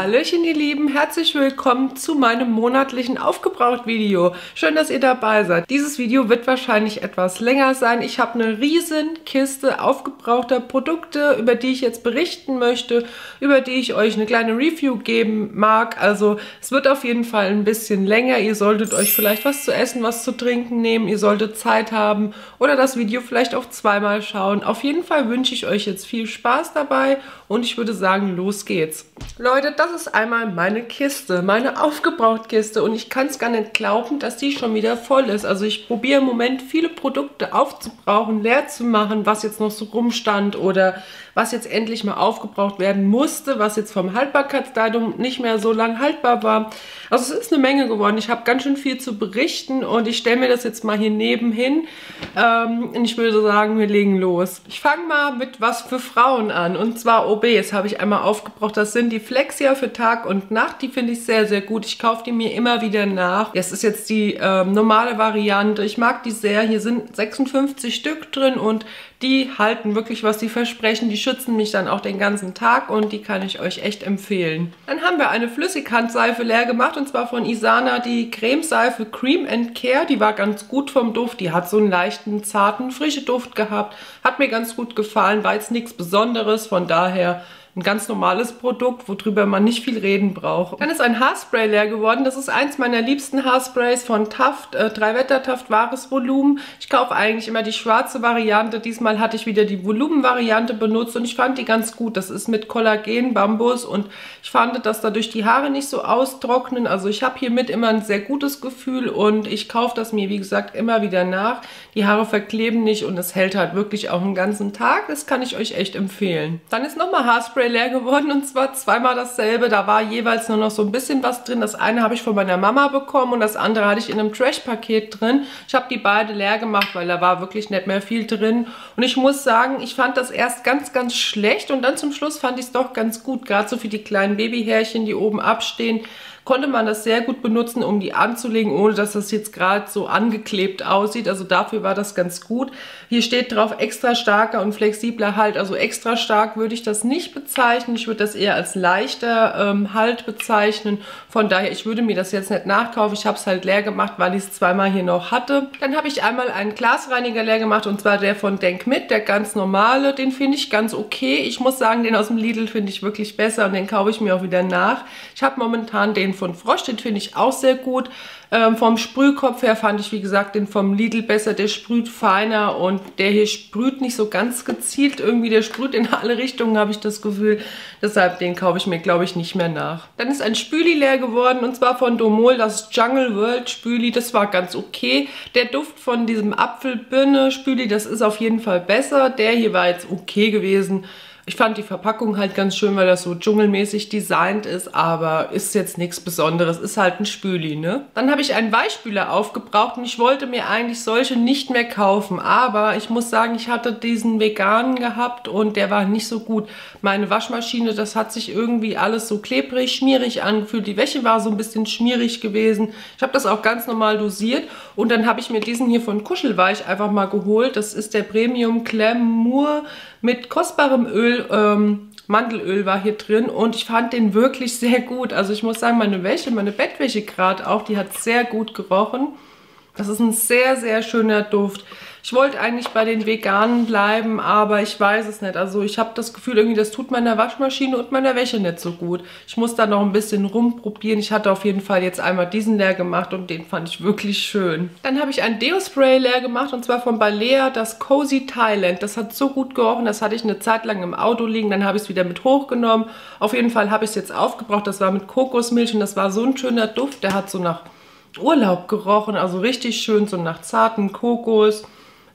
Hallöchen ihr Lieben, herzlich willkommen zu meinem monatlichen Aufgebraucht-Video. Schön, dass ihr dabei seid. Dieses Video wird wahrscheinlich etwas länger sein. Ich habe eine riesen Kiste aufgebrauchter Produkte, über die ich jetzt berichten möchte, über die ich euch eine kleine Review geben mag. Also es wird auf jeden Fall ein bisschen länger. Ihr solltet euch vielleicht was zu essen, was zu trinken nehmen. Ihr solltet Zeit haben oder das Video vielleicht auch zweimal schauen. Auf jeden Fall wünsche ich euch jetzt viel Spaß dabei und ich würde sagen, los geht's. Leute, das ist einmal meine Kiste, meine Aufgebrauchtkiste und ich kann es gar nicht glauben, dass die schon wieder voll ist. Also ich probiere im Moment viele Produkte aufzubrauchen, leer zu machen, was jetzt noch so rumstand oder was jetzt endlich mal aufgebraucht werden musste, was jetzt vom Haltbarkeitsdatum nicht mehr so lang haltbar war. Also es ist eine Menge geworden. Ich habe ganz schön viel zu berichten und ich stelle mir das jetzt mal hier nebenhin. Ähm, und ich würde sagen, wir legen los. Ich fange mal mit was für Frauen an und zwar OBs habe ich einmal aufgebraucht. Das sind die Flexia für Tag und Nacht. Die finde ich sehr, sehr gut. Ich kaufe die mir immer wieder nach. Das ist jetzt die ähm, normale Variante. Ich mag die sehr. Hier sind 56 Stück drin und die halten wirklich, was sie versprechen. Die schützen mich dann auch den ganzen Tag und die kann ich euch echt empfehlen. Dann haben wir eine Flüssighandseife leer gemacht und zwar von Isana die Cremeseife Cream and Care. Die war ganz gut vom Duft. Die hat so einen leichten, zarten, frischen Duft gehabt. Hat mir ganz gut gefallen. War jetzt nichts Besonderes. Von daher ein ganz normales Produkt, worüber man nicht viel reden braucht. Dann ist ein Haarspray leer geworden. Das ist eins meiner liebsten Haarsprays von Taft, äh, Wetter Taft wahres Volumen. Ich kaufe eigentlich immer die schwarze Variante. Diesmal hatte ich wieder die Volumenvariante benutzt und ich fand die ganz gut. Das ist mit Kollagen, Bambus und ich fand, dass dadurch die Haare nicht so austrocknen. Also ich habe hiermit immer ein sehr gutes Gefühl und ich kaufe das mir, wie gesagt, immer wieder nach. Die Haare verkleben nicht und es hält halt wirklich auch einen ganzen Tag. Das kann ich euch echt empfehlen. Dann ist nochmal Haarspray leer geworden und zwar zweimal dasselbe. Da war jeweils nur noch so ein bisschen was drin. Das eine habe ich von meiner Mama bekommen und das andere hatte ich in einem Trash-Paket drin. Ich habe die beide leer gemacht, weil da war wirklich nicht mehr viel drin. Und ich muss sagen, ich fand das erst ganz, ganz schlecht und dann zum Schluss fand ich es doch ganz gut. Gerade so für die kleinen Babyhärchen, die oben abstehen konnte man das sehr gut benutzen, um die anzulegen, ohne dass das jetzt gerade so angeklebt aussieht. Also dafür war das ganz gut. Hier steht drauf extra starker und flexibler Halt. Also extra stark würde ich das nicht bezeichnen. Ich würde das eher als leichter ähm, Halt bezeichnen. Von daher, ich würde mir das jetzt nicht nachkaufen. Ich habe es halt leer gemacht, weil ich es zweimal hier noch hatte. Dann habe ich einmal einen Glasreiniger leer gemacht und zwar der von Denk mit, der ganz normale. Den finde ich ganz okay. Ich muss sagen, den aus dem Lidl finde ich wirklich besser und den kaufe ich mir auch wieder nach. Ich habe momentan den von Frosch, den finde ich auch sehr gut. Ähm, vom Sprühkopf her fand ich, wie gesagt, den vom Lidl besser. Der sprüht feiner und der hier sprüht nicht so ganz gezielt. Irgendwie, der sprüht in alle Richtungen, habe ich das Gefühl. Deshalb, den kaufe ich mir, glaube ich, nicht mehr nach. Dann ist ein Spüli leer geworden und zwar von Domol, das Jungle World Spüli. Das war ganz okay. Der Duft von diesem Apfelbirne Spüli, das ist auf jeden Fall besser. Der hier war jetzt okay gewesen. Ich fand die Verpackung halt ganz schön, weil das so dschungelmäßig designt ist, aber ist jetzt nichts Besonderes. Ist halt ein Spüli, ne? Dann habe ich einen Weichspüler aufgebraucht und ich wollte mir eigentlich solche nicht mehr kaufen, aber ich muss sagen, ich hatte diesen veganen gehabt und der war nicht so gut. Meine Waschmaschine, das hat sich irgendwie alles so klebrig, schmierig angefühlt. Die Wäsche war so ein bisschen schmierig gewesen. Ich habe das auch ganz normal dosiert und dann habe ich mir diesen hier von Kuschelweich einfach mal geholt. Das ist der Premium Glamour mit kostbarem Öl. Ähm, Mandelöl war hier drin und ich fand den wirklich sehr gut. Also ich muss sagen, meine Wäsche, meine Bettwäsche gerade auch, die hat sehr gut gerochen. Das ist ein sehr, sehr schöner Duft. Ich wollte eigentlich bei den Veganen bleiben, aber ich weiß es nicht. Also ich habe das Gefühl, irgendwie das tut meiner Waschmaschine und meiner Wäsche nicht so gut. Ich muss da noch ein bisschen rumprobieren. Ich hatte auf jeden Fall jetzt einmal diesen leer gemacht und den fand ich wirklich schön. Dann habe ich ein Deo-Spray leer gemacht und zwar von Balea, das Cozy Thailand. Das hat so gut gerochen, das hatte ich eine Zeit lang im Auto liegen, dann habe ich es wieder mit hochgenommen. Auf jeden Fall habe ich es jetzt aufgebraucht. Das war mit Kokosmilch und das war so ein schöner Duft. Der hat so nach Urlaub gerochen, also richtig schön, so nach zarten Kokos.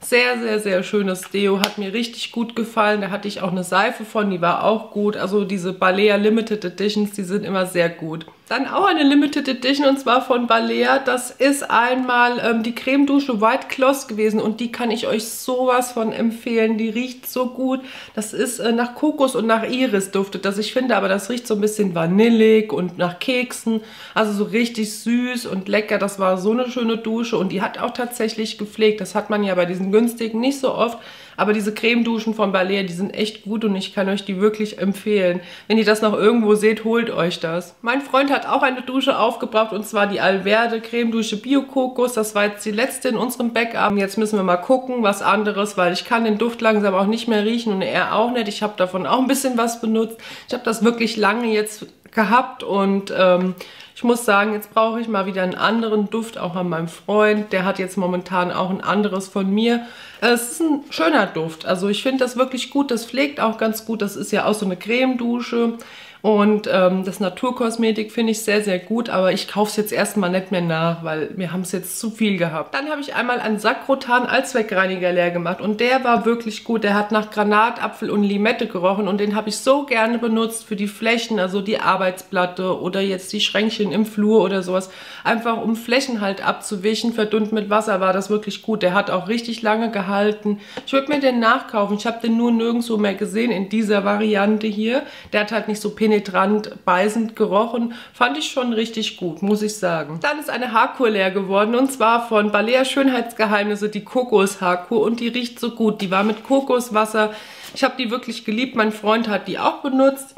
Sehr, sehr, sehr schönes Deo. Hat mir richtig gut gefallen. Da hatte ich auch eine Seife von, die war auch gut. Also diese Balea Limited Editions, die sind immer sehr gut. Dann auch eine Limited Edition und zwar von Balea. Das ist einmal ähm, die Cremedusche White Gloss gewesen und die kann ich euch sowas von empfehlen. Die riecht so gut. Das ist äh, nach Kokos und nach Iris duftet das. Ich finde aber, das riecht so ein bisschen vanillig und nach Keksen. Also so richtig süß und lecker. Das war so eine schöne Dusche und die hat auch tatsächlich gepflegt. Das hat man ja bei diesen günstigen nicht so oft. Aber diese Cremeduschen von Balea, die sind echt gut und ich kann euch die wirklich empfehlen. Wenn ihr das noch irgendwo seht, holt euch das. Mein Freund hat auch eine Dusche aufgebraucht und zwar die Alverde Cremedusche Bio Kokos. Das war jetzt die letzte in unserem Backup. Jetzt müssen wir mal gucken, was anderes, weil ich kann den Duft langsam auch nicht mehr riechen und er auch nicht. Ich habe davon auch ein bisschen was benutzt. Ich habe das wirklich lange jetzt gehabt und ähm, ich muss sagen, jetzt brauche ich mal wieder einen anderen Duft, auch an meinem Freund. Der hat jetzt momentan auch ein anderes von mir. Es ist ein schöner Duft. Also ich finde das wirklich gut. Das pflegt auch ganz gut. Das ist ja auch so eine Cremedusche. Und ähm, das Naturkosmetik finde ich sehr, sehr gut, aber ich kaufe es jetzt erstmal nicht mehr nach, weil wir haben es jetzt zu viel gehabt. Dann habe ich einmal einen Sakrotan Allzweckreiniger leer gemacht und der war wirklich gut. Der hat nach Granat, Apfel und Limette gerochen und den habe ich so gerne benutzt für die Flächen, also die Arbeitsplatte oder jetzt die Schränkchen im Flur oder sowas. Einfach um Flächen halt abzuwischen, verdünnt mit Wasser war das wirklich gut. Der hat auch richtig lange gehalten. Ich würde mir den nachkaufen. Ich habe den nur nirgendwo mehr gesehen in dieser Variante hier. Der hat halt nicht so penetrant penetrant, beißend gerochen. Fand ich schon richtig gut, muss ich sagen. Dann ist eine Haarkur leer geworden und zwar von Balea Schönheitsgeheimnisse, die Kokos-Haarkur und die riecht so gut. Die war mit Kokoswasser. Ich habe die wirklich geliebt. Mein Freund hat die auch benutzt.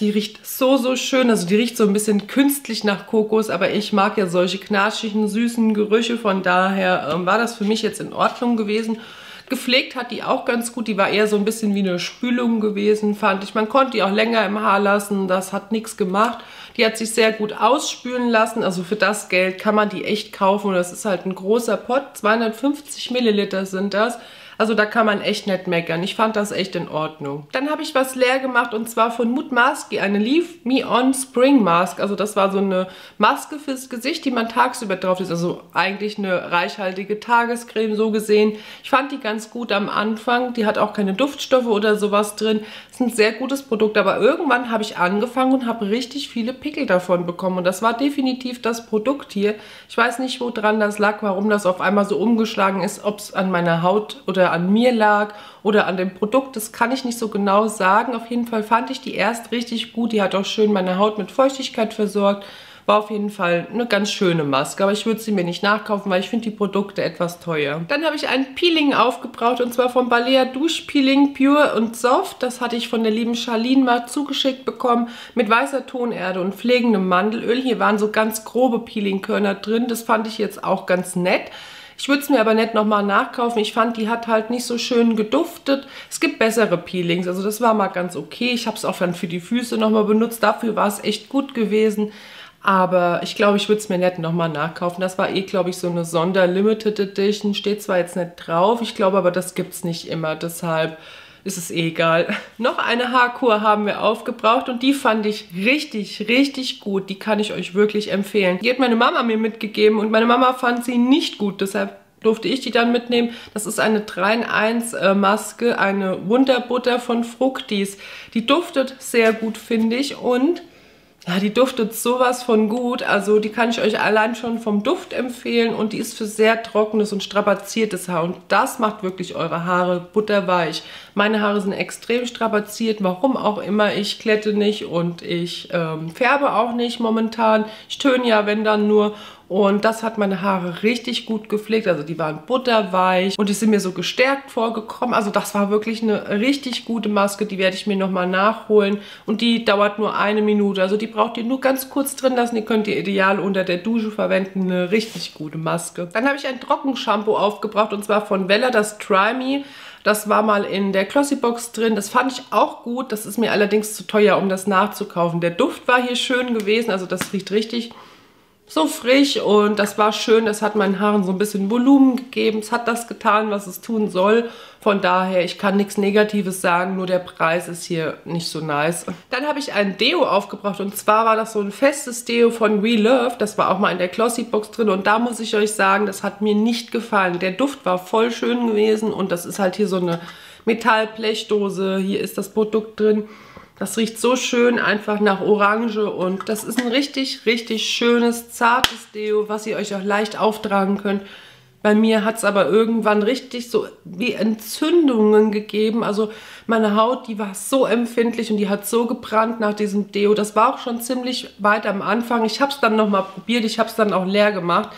Die riecht so, so schön. Also die riecht so ein bisschen künstlich nach Kokos, aber ich mag ja solche knatschigen, süßen Gerüche. Von daher ähm, war das für mich jetzt in Ordnung gewesen. Gepflegt hat die auch ganz gut. Die war eher so ein bisschen wie eine Spülung gewesen, fand ich. Man konnte die auch länger im Haar lassen. Das hat nichts gemacht. Die hat sich sehr gut ausspülen lassen. Also für das Geld kann man die echt kaufen. Und das ist halt ein großer Pott. 250 Milliliter sind das. Also da kann man echt nicht meckern. Ich fand das echt in Ordnung. Dann habe ich was leer gemacht und zwar von Mood Maski eine Leave Me On Spring Mask. Also das war so eine Maske fürs Gesicht, die man tagsüber drauf ist. Also eigentlich eine reichhaltige Tagescreme so gesehen. Ich fand die ganz gut am Anfang. Die hat auch keine Duftstoffe oder sowas drin. Ist ein sehr gutes Produkt, aber irgendwann habe ich angefangen und habe richtig viele Pickel davon bekommen. Und das war definitiv das Produkt hier. Ich weiß nicht, woran das lag, warum das auf einmal so umgeschlagen ist, ob es an meiner Haut oder oder an mir lag oder an dem Produkt. Das kann ich nicht so genau sagen. Auf jeden Fall fand ich die erst richtig gut. Die hat auch schön meine Haut mit Feuchtigkeit versorgt. War auf jeden Fall eine ganz schöne Maske, aber ich würde sie mir nicht nachkaufen, weil ich finde die Produkte etwas teuer. Dann habe ich ein Peeling aufgebraucht und zwar von Balea Duschpeeling Pure und Soft. Das hatte ich von der lieben Charlene mal zugeschickt bekommen mit weißer Tonerde und pflegendem Mandelöl. Hier waren so ganz grobe Peelingkörner drin. Das fand ich jetzt auch ganz nett. Ich würde es mir aber nicht nochmal nachkaufen. Ich fand, die hat halt nicht so schön geduftet. Es gibt bessere Peelings, also das war mal ganz okay. Ich habe es auch dann für die Füße nochmal benutzt. Dafür war es echt gut gewesen. Aber ich glaube, ich würde es mir nicht nochmal nachkaufen. Das war eh, glaube ich, so eine Sonder-Limited Edition. Steht zwar jetzt nicht drauf, ich glaube aber, das gibt es nicht immer. Deshalb ist es eh egal. Noch eine Haarkur haben wir aufgebraucht und die fand ich richtig, richtig gut. Die kann ich euch wirklich empfehlen. Die hat meine Mama mir mitgegeben und meine Mama fand sie nicht gut, deshalb durfte ich die dann mitnehmen. Das ist eine 3 in 1 äh, Maske, eine Wunderbutter von Fructis. Die duftet sehr gut, finde ich und ja, die duftet sowas von gut. Also die kann ich euch allein schon vom Duft empfehlen und die ist für sehr trockenes und strapaziertes Haar. Und das macht wirklich eure Haare butterweich. Meine Haare sind extrem strapaziert, warum auch immer. Ich klette nicht und ich ähm, färbe auch nicht momentan. Ich töne ja, wenn dann nur. Und das hat meine Haare richtig gut gepflegt. Also die waren butterweich und die sind mir so gestärkt vorgekommen. Also das war wirklich eine richtig gute Maske. Die werde ich mir nochmal nachholen. Und die dauert nur eine Minute. Also die braucht ihr nur ganz kurz drin lassen. Die könnt ihr ideal unter der Dusche verwenden. Eine richtig gute Maske. Dann habe ich ein Trockenshampoo aufgebracht und zwar von Wella, das Try Me. Das war mal in der Glossy-Box drin. Das fand ich auch gut. Das ist mir allerdings zu teuer, um das nachzukaufen. Der Duft war hier schön gewesen. Also das riecht richtig so frisch und das war schön. Das hat meinen Haaren so ein bisschen Volumen gegeben. Es hat das getan, was es tun soll. Von daher, ich kann nichts Negatives sagen, nur der Preis ist hier nicht so nice. Dann habe ich ein Deo aufgebracht und zwar war das so ein festes Deo von We Love. Das war auch mal in der Glossy Box drin und da muss ich euch sagen, das hat mir nicht gefallen. Der Duft war voll schön gewesen und das ist halt hier so eine Metallblechdose. Hier ist das Produkt drin. Das riecht so schön einfach nach Orange und das ist ein richtig, richtig schönes, zartes Deo, was ihr euch auch leicht auftragen könnt. Bei mir hat es aber irgendwann richtig so wie Entzündungen gegeben. Also meine Haut, die war so empfindlich und die hat so gebrannt nach diesem Deo. Das war auch schon ziemlich weit am Anfang. Ich habe es dann nochmal probiert, ich habe es dann auch leer gemacht.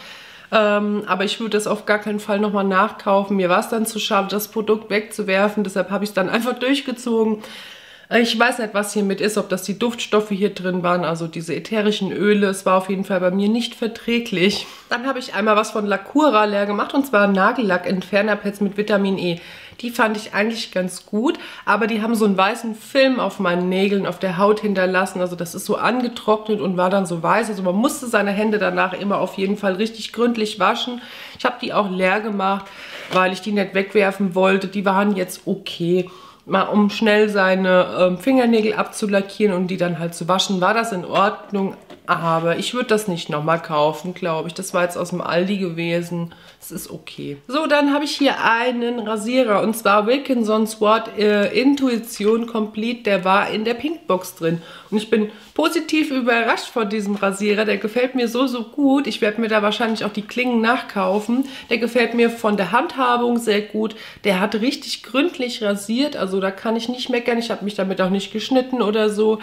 Ähm, aber ich würde das auf gar keinen Fall nochmal nachkaufen. Mir war es dann zu schade, das Produkt wegzuwerfen. Deshalb habe ich es dann einfach durchgezogen. Ich weiß nicht, was hiermit ist, ob das die Duftstoffe hier drin waren, also diese ätherischen Öle. Es war auf jeden Fall bei mir nicht verträglich. Dann habe ich einmal was von Lacura leer gemacht und zwar Nagellack-Entferner-Pads mit Vitamin E. Die fand ich eigentlich ganz gut, aber die haben so einen weißen Film auf meinen Nägeln, auf der Haut hinterlassen. Also das ist so angetrocknet und war dann so weiß. Also man musste seine Hände danach immer auf jeden Fall richtig gründlich waschen. Ich habe die auch leer gemacht, weil ich die nicht wegwerfen wollte. Die waren jetzt okay mal um schnell seine ähm, Fingernägel abzulackieren und die dann halt zu waschen, war das in Ordnung. Aber ich würde das nicht nochmal kaufen, glaube ich. Das war jetzt aus dem Aldi gewesen. Es ist okay. So, dann habe ich hier einen Rasierer und zwar Wilkinson Sword äh, Intuition Complete. Der war in der Pinkbox drin. Und ich bin positiv überrascht von diesem Rasierer. Der gefällt mir so, so gut. Ich werde mir da wahrscheinlich auch die Klingen nachkaufen. Der gefällt mir von der Handhabung sehr gut. Der hat richtig gründlich rasiert. Also da kann ich nicht meckern. Ich habe mich damit auch nicht geschnitten oder so.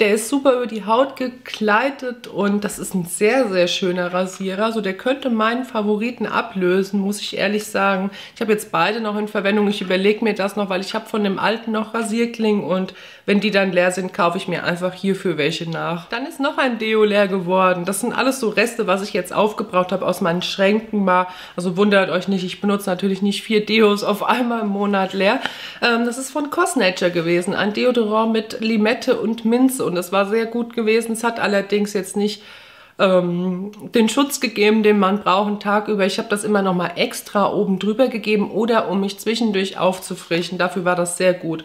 Der ist super über die Haut gekleidet und das ist ein sehr, sehr schöner Rasierer. Also der könnte meinen Favoriten ablösen, muss ich ehrlich sagen. Ich habe jetzt beide noch in Verwendung. Ich überlege mir das noch, weil ich habe von dem alten noch Rasierklingen und wenn die dann leer sind, kaufe ich mir einfach hierfür welche nach. Dann ist noch ein Deo leer geworden. Das sind alles so Reste, was ich jetzt aufgebraucht habe aus meinen Schränken mal. Also wundert euch nicht, ich benutze natürlich nicht vier Deos auf einmal im Monat leer. Ähm, das ist von Cosnature gewesen. Ein Deodorant mit Limette und Minze und es war sehr gut gewesen. Es hat allerdings jetzt nicht ähm, den Schutz gegeben, den man braucht einen Tag über. Ich habe das immer noch mal extra oben drüber gegeben oder um mich zwischendurch aufzufrischen. Dafür war das sehr gut.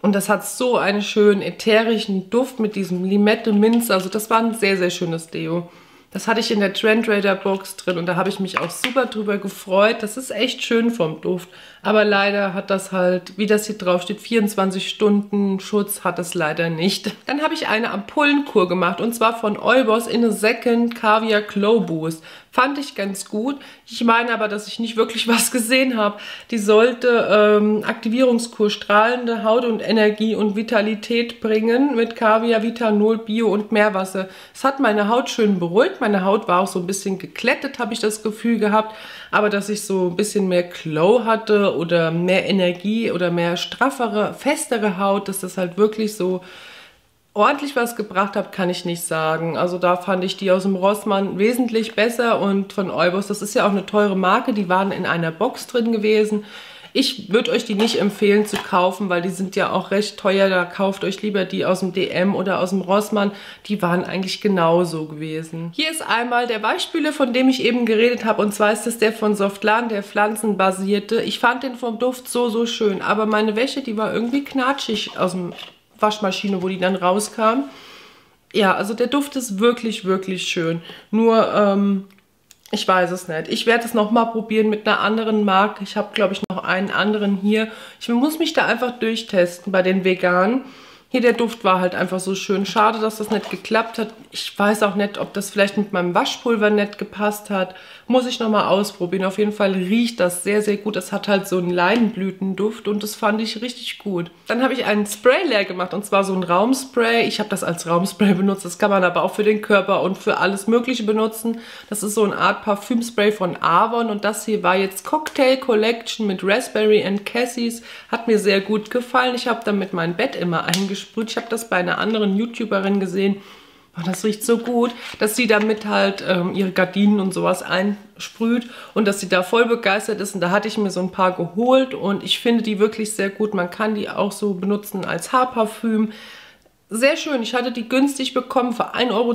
Und das hat so einen schönen ätherischen Duft mit diesem Limette-Minz. Also das war ein sehr, sehr schönes Deo. Das hatte ich in der Trend Raider Box drin und da habe ich mich auch super drüber gefreut. Das ist echt schön vom Duft. Aber leider hat das halt, wie das hier drauf steht, 24 Stunden Schutz hat es leider nicht. Dann habe ich eine Ampullenkur gemacht und zwar von Eubos in a Second Caviar Glow Boost. Fand ich ganz gut. Ich meine aber, dass ich nicht wirklich was gesehen habe. Die sollte ähm, Aktivierungskur strahlende Haut und Energie und Vitalität bringen mit Kaviar, Vitanol, Bio und Meerwasser. Es hat meine Haut schön beruhigt. Meine Haut war auch so ein bisschen geklettet, habe ich das Gefühl gehabt. Aber dass ich so ein bisschen mehr Glow hatte oder mehr Energie oder mehr straffere, festere Haut, dass das halt wirklich so ordentlich was gebracht hat, kann ich nicht sagen. Also da fand ich die aus dem Rossmann wesentlich besser und von Eubos, das ist ja auch eine teure Marke, die waren in einer Box drin gewesen. Ich würde euch die nicht empfehlen zu kaufen, weil die sind ja auch recht teuer. Da kauft euch lieber die aus dem DM oder aus dem Rossmann. Die waren eigentlich genauso gewesen. Hier ist einmal der Weichspüler, von dem ich eben geredet habe. Und zwar ist es der von Softlan, der pflanzenbasierte. Ich fand den vom Duft so, so schön. Aber meine Wäsche, die war irgendwie knatschig aus dem Waschmaschine, wo die dann rauskam. Ja, also der Duft ist wirklich, wirklich schön. Nur, ähm, ich weiß es nicht. Ich werde es nochmal probieren mit einer anderen Marke. Ich habe, glaube ich, noch einen anderen hier. Ich muss mich da einfach durchtesten bei den Veganen. Hier der Duft war halt einfach so schön. Schade, dass das nicht geklappt hat. Ich weiß auch nicht, ob das vielleicht mit meinem Waschpulver nicht gepasst hat. Muss ich nochmal ausprobieren. Auf jeden Fall riecht das sehr, sehr gut. Das hat halt so einen Leinenblütenduft und das fand ich richtig gut. Dann habe ich einen Spray leer gemacht und zwar so ein Raumspray. Ich habe das als Raumspray benutzt. Das kann man aber auch für den Körper und für alles mögliche benutzen. Das ist so eine Art Parfümspray von Avon und das hier war jetzt Cocktail Collection mit Raspberry and Cassies. Hat mir sehr gut gefallen. Ich habe damit mein Bett immer eingeschrieben gesprüht. Ich habe das bei einer anderen YouTuberin gesehen. Und das riecht so gut, dass sie damit halt ähm, ihre Gardinen und sowas einsprüht und dass sie da voll begeistert ist. Und da hatte ich mir so ein paar geholt und ich finde die wirklich sehr gut. Man kann die auch so benutzen als Haarparfüm. Sehr schön. Ich hatte die günstig bekommen für 1,22 Euro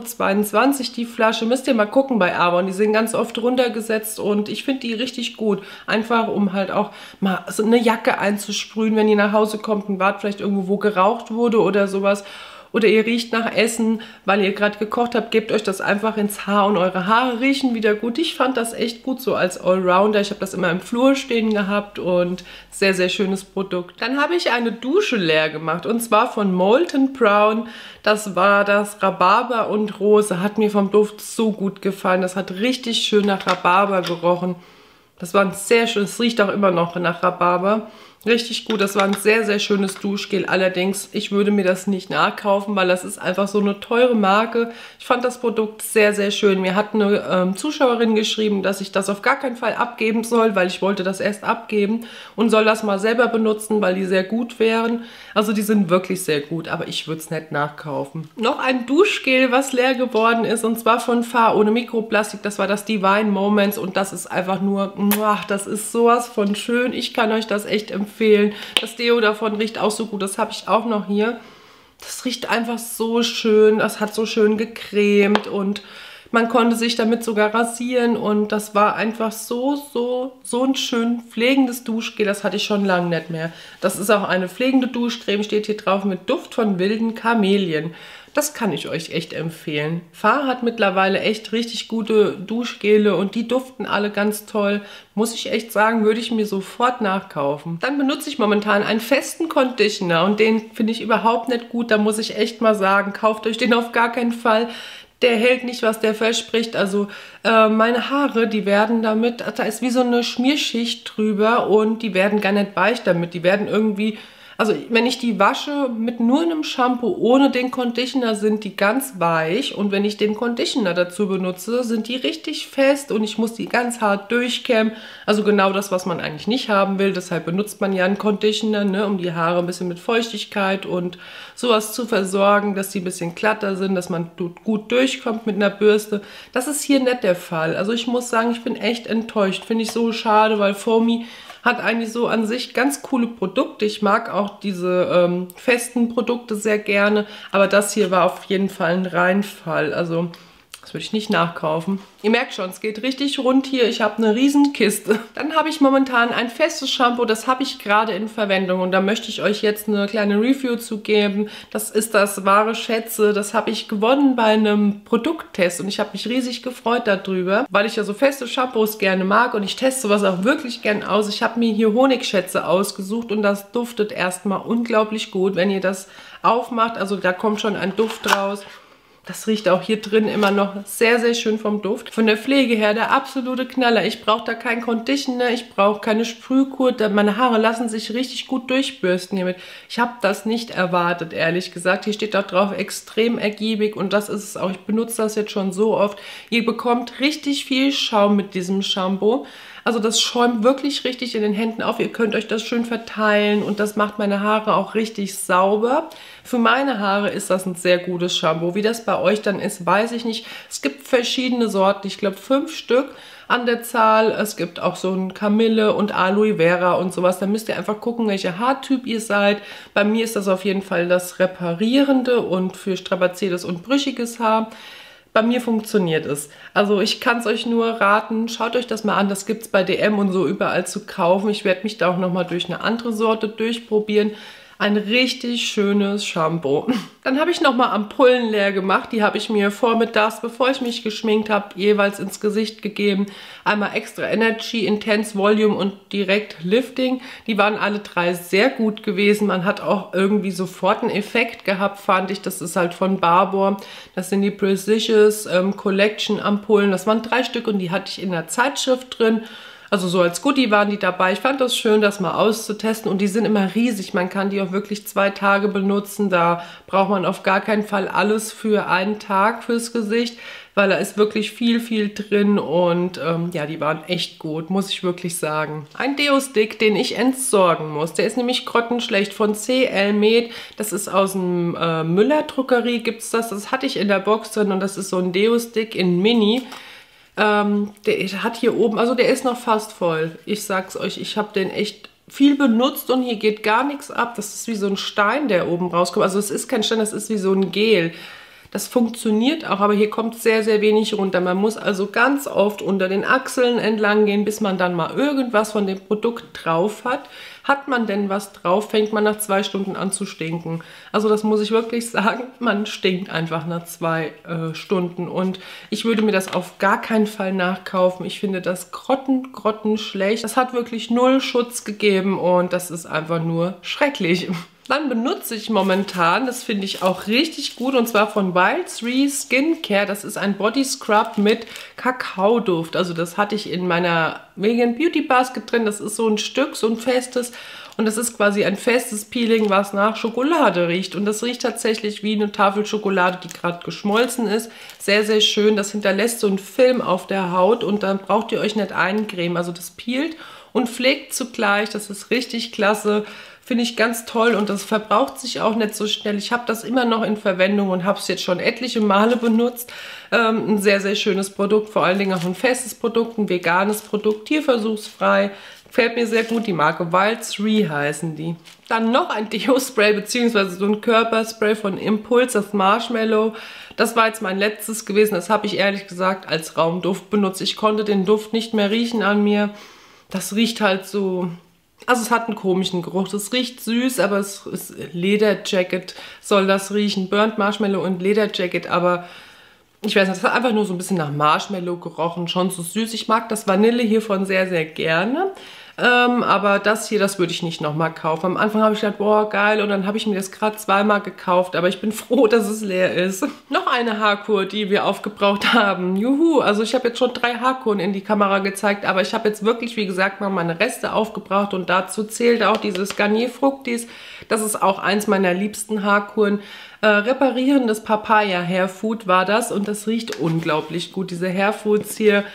die Flasche. Müsst ihr mal gucken bei Avon. Die sind ganz oft runtergesetzt und ich finde die richtig gut. Einfach um halt auch mal so eine Jacke einzusprühen, wenn ihr nach Hause kommt und wart vielleicht irgendwo, wo geraucht wurde oder sowas oder ihr riecht nach Essen, weil ihr gerade gekocht habt, gebt euch das einfach ins Haar und eure Haare riechen wieder gut. Ich fand das echt gut so als Allrounder. Ich habe das immer im Flur stehen gehabt und sehr, sehr schönes Produkt. Dann habe ich eine Dusche leer gemacht und zwar von Molten Brown. Das war das Rhabarber und Rose. Hat mir vom Duft so gut gefallen. Das hat richtig schön nach Rhabarber gerochen. Das war ein sehr schönes, es riecht auch immer noch nach Rhabarber. Richtig gut, das war ein sehr, sehr schönes Duschgel. Allerdings, ich würde mir das nicht nachkaufen, weil das ist einfach so eine teure Marke. Ich fand das Produkt sehr, sehr schön. Mir hat eine ähm, Zuschauerin geschrieben, dass ich das auf gar keinen Fall abgeben soll, weil ich wollte das erst abgeben und soll das mal selber benutzen, weil die sehr gut wären. Also die sind wirklich sehr gut, aber ich würde es nicht nachkaufen. Noch ein Duschgel, was leer geworden ist und zwar von Fahr ohne Mikroplastik. Das war das Divine Moments und das ist einfach nur, das ist sowas von schön. Ich kann euch das echt empfehlen empfehlen. Das Deo davon riecht auch so gut. Das habe ich auch noch hier. Das riecht einfach so schön. Das hat so schön gecremt und man konnte sich damit sogar rasieren und das war einfach so, so, so ein schön pflegendes Duschgel. Das hatte ich schon lange nicht mehr. Das ist auch eine pflegende Duschcreme, steht hier drauf, mit Duft von wilden Kamelien. Das kann ich euch echt empfehlen. Fahr hat mittlerweile echt richtig gute Duschgele und die duften alle ganz toll. Muss ich echt sagen, würde ich mir sofort nachkaufen. Dann benutze ich momentan einen festen Conditioner und den finde ich überhaupt nicht gut. Da muss ich echt mal sagen, kauft euch den auf gar keinen Fall der hält nicht, was der verspricht. Also äh, meine Haare, die werden damit, da ist wie so eine Schmierschicht drüber und die werden gar nicht weich damit. Die werden irgendwie also wenn ich die wasche mit nur einem Shampoo ohne den Conditioner, sind die ganz weich. Und wenn ich den Conditioner dazu benutze, sind die richtig fest und ich muss die ganz hart durchkämmen. Also genau das, was man eigentlich nicht haben will. Deshalb benutzt man ja einen Conditioner, ne, um die Haare ein bisschen mit Feuchtigkeit und sowas zu versorgen, dass die ein bisschen glatter sind, dass man gut durchkommt mit einer Bürste. Das ist hier nicht der Fall. Also ich muss sagen, ich bin echt enttäuscht. Finde ich so schade, weil Foamy hat eigentlich so an sich ganz coole Produkte. Ich mag auch diese ähm, festen Produkte sehr gerne, aber das hier war auf jeden Fall ein Reinfall. Also das würde ich nicht nachkaufen. Ihr merkt schon, es geht richtig rund hier. Ich habe eine riesen Kiste. Dann habe ich momentan ein festes Shampoo. Das habe ich gerade in Verwendung. Und da möchte ich euch jetzt eine kleine Review zu geben. Das ist das wahre Schätze. Das habe ich gewonnen bei einem Produkttest. Und ich habe mich riesig gefreut darüber, weil ich ja so feste Shampoos gerne mag. Und ich teste sowas auch wirklich gern aus. Ich habe mir hier Honigschätze ausgesucht. Und das duftet erstmal unglaublich gut, wenn ihr das aufmacht. Also da kommt schon ein Duft raus. Das riecht auch hier drin immer noch sehr, sehr schön vom Duft. Von der Pflege her der absolute Knaller. Ich brauche da keinen Conditioner, ich brauche keine Sprühkur. Meine Haare lassen sich richtig gut durchbürsten hiermit. Ich habe das nicht erwartet, ehrlich gesagt. Hier steht auch drauf, extrem ergiebig und das ist es auch. Ich benutze das jetzt schon so oft. Ihr bekommt richtig viel Schaum mit diesem Shampoo. Also das schäumt wirklich richtig in den Händen auf. Ihr könnt euch das schön verteilen und das macht meine Haare auch richtig sauber. Für meine Haare ist das ein sehr gutes Shampoo. Wie das bei euch dann ist, weiß ich nicht. Es gibt verschiedene Sorten, ich glaube fünf Stück an der Zahl. Es gibt auch so ein Kamille und Aloe Vera und sowas. Da müsst ihr einfach gucken, welcher Haartyp ihr seid. Bei mir ist das auf jeden Fall das reparierende und für strapaziertes und brüchiges Haar bei mir funktioniert es. Also ich kann es euch nur raten, schaut euch das mal an. Das gibt es bei DM und so überall zu kaufen. Ich werde mich da auch nochmal durch eine andere Sorte durchprobieren. Ein richtig schönes Shampoo. Dann habe ich nochmal Ampullen leer gemacht. Die habe ich mir vormittags, bevor ich mich geschminkt habe, jeweils ins Gesicht gegeben. Einmal Extra Energy, Intense Volume und Direct Lifting. Die waren alle drei sehr gut gewesen. Man hat auch irgendwie sofort einen Effekt gehabt, fand ich. Das ist halt von Barbour. Das sind die Precious ähm, Collection Ampullen. Das waren drei Stück und die hatte ich in der Zeitschrift drin. Also so als Goodie waren die dabei. Ich fand das schön, das mal auszutesten und die sind immer riesig. Man kann die auch wirklich zwei Tage benutzen. Da braucht man auf gar keinen Fall alles für einen Tag fürs Gesicht, weil da ist wirklich viel, viel drin und ähm, ja, die waren echt gut, muss ich wirklich sagen. Ein Deo-Stick, den ich entsorgen muss. Der ist nämlich grottenschlecht von CL Med. Das ist aus dem äh, Müller-Druckerie gibt's das. Das hatte ich in der Box drin und das ist so ein Deo-Stick in Mini. Ähm, der hat hier oben, also der ist noch fast voll. Ich sag's euch, ich habe den echt viel benutzt und hier geht gar nichts ab. Das ist wie so ein Stein, der oben rauskommt. Also es ist kein Stein, das ist wie so ein Gel. Das funktioniert auch, aber hier kommt sehr, sehr wenig runter. Man muss also ganz oft unter den Achseln entlang gehen, bis man dann mal irgendwas von dem Produkt drauf hat. Hat man denn was drauf, fängt man nach zwei Stunden an zu stinken. Also das muss ich wirklich sagen, man stinkt einfach nach zwei äh, Stunden. Und ich würde mir das auf gar keinen Fall nachkaufen. Ich finde das grotten, grotten schlecht. Das hat wirklich null Schutz gegeben und das ist einfach nur schrecklich. Dann benutze ich momentan, das finde ich auch richtig gut, und zwar von Wild 3 Skincare. Das ist ein Body Scrub mit Kakaoduft. Also das hatte ich in meiner Vegan Beauty Basket drin. Das ist so ein Stück, so ein festes. Und das ist quasi ein festes Peeling, was nach Schokolade riecht. Und das riecht tatsächlich wie eine Tafel Schokolade, die gerade geschmolzen ist. Sehr, sehr schön. Das hinterlässt so einen Film auf der Haut und dann braucht ihr euch nicht eincremen. Also das peelt und pflegt zugleich. Das ist richtig klasse. Finde ich ganz toll und das verbraucht sich auch nicht so schnell. Ich habe das immer noch in Verwendung und habe es jetzt schon etliche Male benutzt. Ähm, ein sehr, sehr schönes Produkt, vor allen Dingen auch ein festes Produkt, ein veganes Produkt, tierversuchsfrei. Gefällt mir sehr gut, die Marke Wild 3 heißen die. Dann noch ein Deo-Spray bzw. so ein Körperspray von Impulse, das Marshmallow. Das war jetzt mein letztes gewesen, das habe ich ehrlich gesagt als Raumduft benutzt. Ich konnte den Duft nicht mehr riechen an mir. Das riecht halt so also es hat einen komischen Geruch. Das riecht süß, aber es ist Lederjacket soll das riechen. Burnt Marshmallow und Lederjacket, aber ich weiß nicht, es hat einfach nur so ein bisschen nach Marshmallow gerochen. Schon so süß. Ich mag das Vanille hiervon sehr, sehr gerne. Ähm, aber das hier, das würde ich nicht nochmal kaufen. Am Anfang habe ich gedacht, boah, geil. Und dann habe ich mir das gerade zweimal gekauft. Aber ich bin froh, dass es leer ist. Noch eine Haarkur, die wir aufgebraucht haben. Juhu, also ich habe jetzt schon drei Haarkuren in die Kamera gezeigt. Aber ich habe jetzt wirklich, wie gesagt, mal meine Reste aufgebraucht. Und dazu zählt auch dieses Garnier Fructis. Das ist auch eins meiner liebsten Haarkuren. Äh, reparierendes Papaya Hairfood war das. Und das riecht unglaublich gut. Diese Hairfoods hier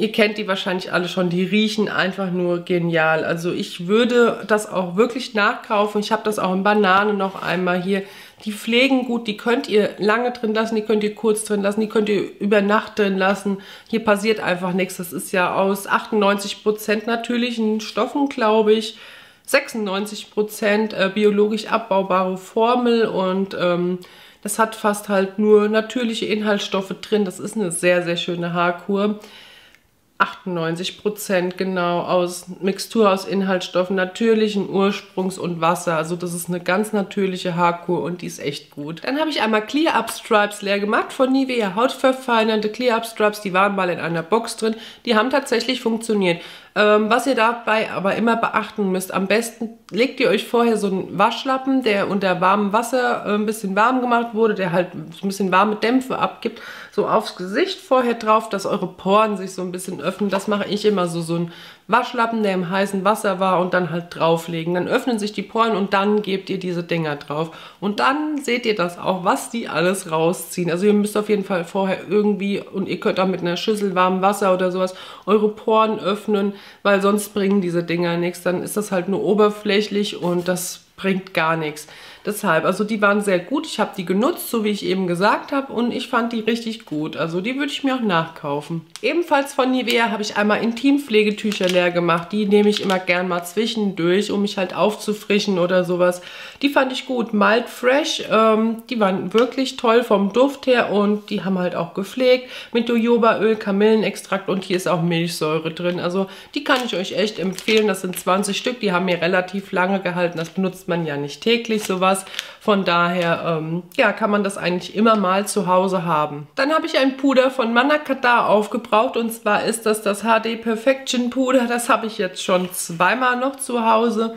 Ihr kennt die wahrscheinlich alle schon, die riechen einfach nur genial. Also ich würde das auch wirklich nachkaufen. Ich habe das auch in Banane noch einmal hier. Die pflegen gut, die könnt ihr lange drin lassen, die könnt ihr kurz drin lassen, die könnt ihr über Nacht drin lassen. Hier passiert einfach nichts. Das ist ja aus 98% natürlichen Stoffen, glaube ich. 96% äh, biologisch abbaubare Formel und ähm, das hat fast halt nur natürliche Inhaltsstoffe drin. Das ist eine sehr, sehr schöne Haarkur. 98 Prozent genau aus Mixtur aus Inhaltsstoffen, natürlichen Ursprungs und Wasser. Also das ist eine ganz natürliche Haarkur und die ist echt gut. Dann habe ich einmal Clear Up Stripes leer gemacht von Nivea Hautverfeinernde Clear Up Stripes. Die waren mal in einer Box drin. Die haben tatsächlich funktioniert. Ähm, was ihr dabei aber immer beachten müsst, am besten legt ihr euch vorher so einen Waschlappen, der unter warmem Wasser äh, ein bisschen warm gemacht wurde, der halt ein bisschen warme Dämpfe abgibt, so aufs Gesicht vorher drauf, dass eure Poren sich so ein bisschen öffnen. Das mache ich immer so, so ein Waschlappen, der im heißen Wasser war und dann halt drauflegen. Dann öffnen sich die Poren und dann gebt ihr diese Dinger drauf. Und dann seht ihr das auch, was die alles rausziehen. Also ihr müsst auf jeden Fall vorher irgendwie, und ihr könnt auch mit einer Schüssel warmem Wasser oder sowas, eure Poren öffnen, weil sonst bringen diese Dinger nichts. Dann ist das halt nur oberflächlich und das bringt gar nichts. Deshalb, also die waren sehr gut. Ich habe die genutzt, so wie ich eben gesagt habe und ich fand die richtig gut. Also die würde ich mir auch nachkaufen. Ebenfalls von Nivea habe ich einmal Intimpflegetücher leer gemacht. Die nehme ich immer gern mal zwischendurch, um mich halt aufzufrischen oder sowas. Die fand ich gut. Mild Fresh, ähm, die waren wirklich toll vom Duft her und die haben halt auch gepflegt mit Jojobaöl, Kamillenextrakt und hier ist auch Milchsäure drin. Also die kann ich euch echt empfehlen. Das sind 20 Stück, die haben mir relativ lange gehalten. Das benutzt man ja nicht täglich sowas sowas. Von daher, ähm, ja, kann man das eigentlich immer mal zu Hause haben. Dann habe ich ein Puder von Manakata aufgebraucht und zwar ist das das HD Perfection Puder. Das habe ich jetzt schon zweimal noch zu Hause.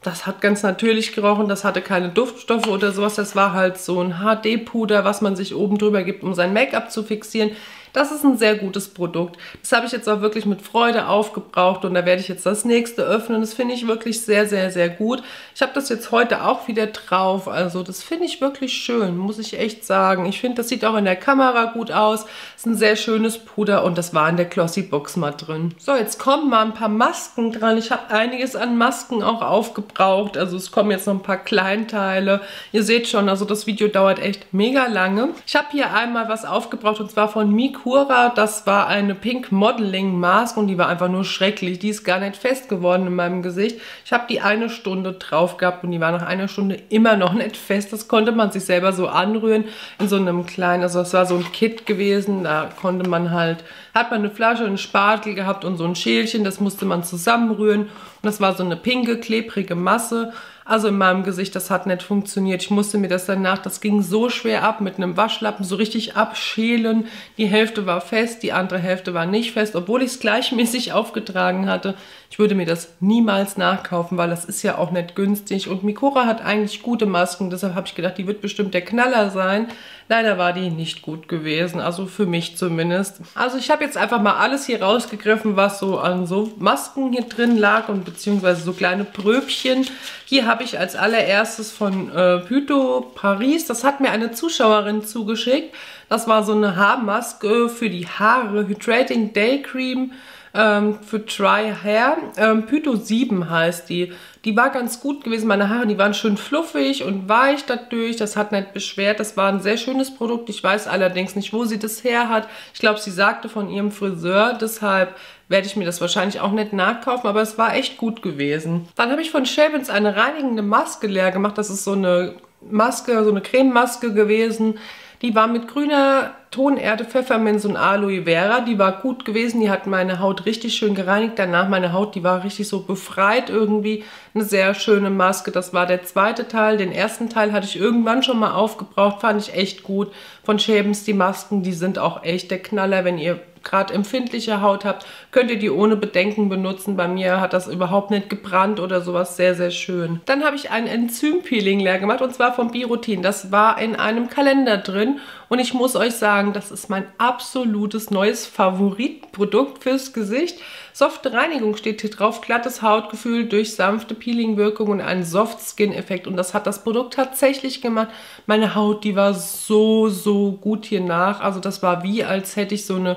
Das hat ganz natürlich gerochen, das hatte keine Duftstoffe oder sowas. Das war halt so ein HD-Puder, was man sich oben drüber gibt, um sein Make-up zu fixieren. Das ist ein sehr gutes Produkt. Das habe ich jetzt auch wirklich mit Freude aufgebraucht und da werde ich jetzt das nächste öffnen. Das finde ich wirklich sehr, sehr, sehr gut. Ich habe das jetzt heute auch wieder drauf. Also das finde ich wirklich schön, muss ich echt sagen. Ich finde, das sieht auch in der Kamera gut aus. Das ist ein sehr schönes Puder und das war in der Glossy Box mal drin. So, jetzt kommen mal ein paar Masken dran. Ich habe einiges an Masken auch aufgebraucht. Also es kommen jetzt noch ein paar Kleinteile. Ihr seht schon, also das Video dauert echt mega lange. Ich habe hier einmal was aufgebraucht und zwar von Miku Sakura, das war eine Pink Modeling Mask und die war einfach nur schrecklich. Die ist gar nicht fest geworden in meinem Gesicht. Ich habe die eine Stunde drauf gehabt und die war nach einer Stunde immer noch nicht fest. Das konnte man sich selber so anrühren in so einem kleinen, also das war so ein Kit gewesen, da konnte man halt, hat man eine Flasche, einen Spatel gehabt und so ein Schälchen, das musste man zusammenrühren und das war so eine pinke, klebrige Masse also in meinem Gesicht, das hat nicht funktioniert. Ich musste mir das danach, das ging so schwer ab mit einem Waschlappen, so richtig abschälen. Die Hälfte war fest, die andere Hälfte war nicht fest, obwohl ich es gleichmäßig aufgetragen hatte. Ich würde mir das niemals nachkaufen, weil das ist ja auch nicht günstig. Und Mikora hat eigentlich gute Masken, deshalb habe ich gedacht, die wird bestimmt der Knaller sein. Leider war die nicht gut gewesen, also für mich zumindest. Also ich habe jetzt einfach mal alles hier rausgegriffen, was so an so Masken hier drin lag und beziehungsweise so kleine Pröbchen. Hier habe ich als allererstes von äh, Pytho Paris, das hat mir eine Zuschauerin zugeschickt. Das war so eine Haarmaske für die Haare, Hydrating Day Cream ähm, für Dry Hair. Ähm, Pytho 7 heißt die. Die war ganz gut gewesen. Meine Haare, die waren schön fluffig und weich dadurch. Das hat nicht beschwert. Das war ein sehr schönes Produkt. Ich weiß allerdings nicht, wo sie das her hat. Ich glaube, sie sagte von ihrem Friseur. Deshalb werde ich mir das wahrscheinlich auch nicht nachkaufen, aber es war echt gut gewesen. Dann habe ich von Shelbins eine reinigende Maske leer gemacht. Das ist so eine Maske, so eine Crememaske gewesen. Die war mit grüner Tonerde, Pfefferminz und Aloe Vera. Die war gut gewesen. Die hat meine Haut richtig schön gereinigt. Danach meine Haut, die war richtig so befreit irgendwie. Eine sehr schöne Maske. Das war der zweite Teil. Den ersten Teil hatte ich irgendwann schon mal aufgebraucht. Fand ich echt gut. Von Schäbens die Masken, die sind auch echt der Knaller. Wenn ihr gerade empfindliche Haut habt, könnt ihr die ohne Bedenken benutzen. Bei mir hat das überhaupt nicht gebrannt oder sowas. Sehr, sehr schön. Dann habe ich ein Enzympeeling leer gemacht und zwar von Birotin. Das war in einem Kalender drin und ich muss euch sagen, das ist mein absolutes neues Favoritprodukt fürs Gesicht. Softe Reinigung steht hier drauf, glattes Hautgefühl durch sanfte Peeling-Wirkung und einen Soft-Skin-Effekt. Und das hat das Produkt tatsächlich gemacht. Meine Haut, die war so, so gut hier nach. Also das war wie, als hätte ich so eine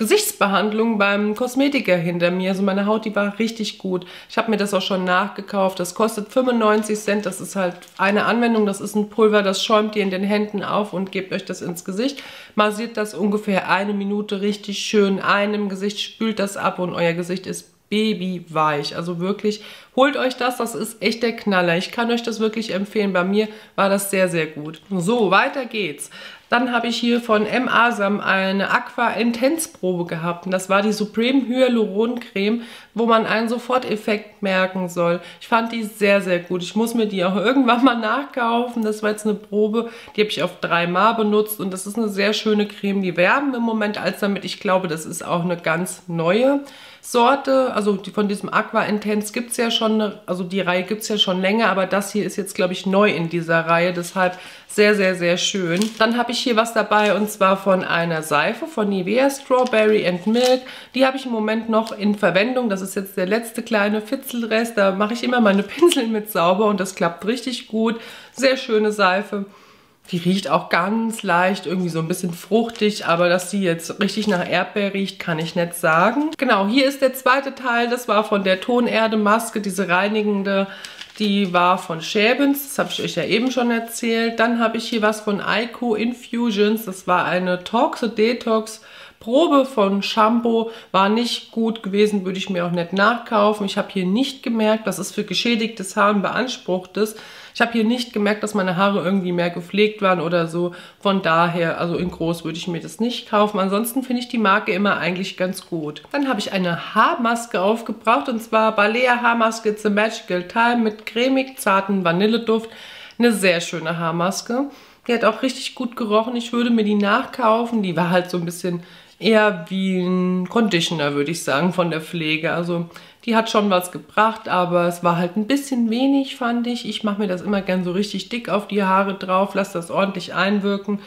Gesichtsbehandlung beim Kosmetiker hinter mir. Also meine Haut, die war richtig gut. Ich habe mir das auch schon nachgekauft. Das kostet 95 Cent. Das ist halt eine Anwendung. Das ist ein Pulver, das schäumt ihr in den Händen auf und gebt euch das ins Gesicht. Massiert das ungefähr eine Minute richtig schön ein im Gesicht, spült das ab und euer Gesicht ist babyweich. Also wirklich, holt euch das, das ist echt der Knaller. Ich kann euch das wirklich empfehlen. Bei mir war das sehr, sehr gut. So, weiter geht's. Dann habe ich hier von M. Asam eine Aqua Intense Probe gehabt. Und das war die Supreme Hyaluron Creme, wo man einen Soforteffekt merken soll. Ich fand die sehr, sehr gut. Ich muss mir die auch irgendwann mal nachkaufen. Das war jetzt eine Probe, die habe ich auf dreimal benutzt. Und das ist eine sehr schöne Creme. Die werben im Moment als damit. Ich glaube, das ist auch eine ganz neue. Sorte, also die, von diesem Aqua Intense gibt es ja schon, also die Reihe gibt es ja schon länger, aber das hier ist jetzt, glaube ich, neu in dieser Reihe, deshalb sehr, sehr, sehr schön. Dann habe ich hier was dabei und zwar von einer Seife von Nivea Strawberry and Milk. Die habe ich im Moment noch in Verwendung, das ist jetzt der letzte kleine Fitzelrest, da mache ich immer meine Pinsel mit sauber und das klappt richtig gut. Sehr schöne Seife. Die riecht auch ganz leicht, irgendwie so ein bisschen fruchtig, aber dass die jetzt richtig nach Erdbeer riecht, kann ich nicht sagen. Genau, hier ist der zweite Teil, das war von der Tonerde-Maske, diese reinigende, die war von Schäbens, das habe ich euch ja eben schon erzählt. Dann habe ich hier was von Ico Infusions, das war eine Toxo Detox Probe von Shampoo war nicht gut gewesen, würde ich mir auch nicht nachkaufen. Ich habe hier nicht gemerkt, dass es für geschädigtes Haar und beanspruchtes. Ich habe hier nicht gemerkt, dass meine Haare irgendwie mehr gepflegt waren oder so. Von daher, also in groß würde ich mir das nicht kaufen. Ansonsten finde ich die Marke immer eigentlich ganz gut. Dann habe ich eine Haarmaske aufgebraucht und zwar Balea Haarmaske The Magical Time mit cremig zarten Vanilleduft. Eine sehr schöne Haarmaske. Die hat auch richtig gut gerochen. Ich würde mir die nachkaufen. Die war halt so ein bisschen eher wie ein Conditioner, würde ich sagen, von der Pflege. Also die hat schon was gebracht, aber es war halt ein bisschen wenig, fand ich. Ich mache mir das immer gern so richtig dick auf die Haare drauf, lasse das ordentlich einwirken.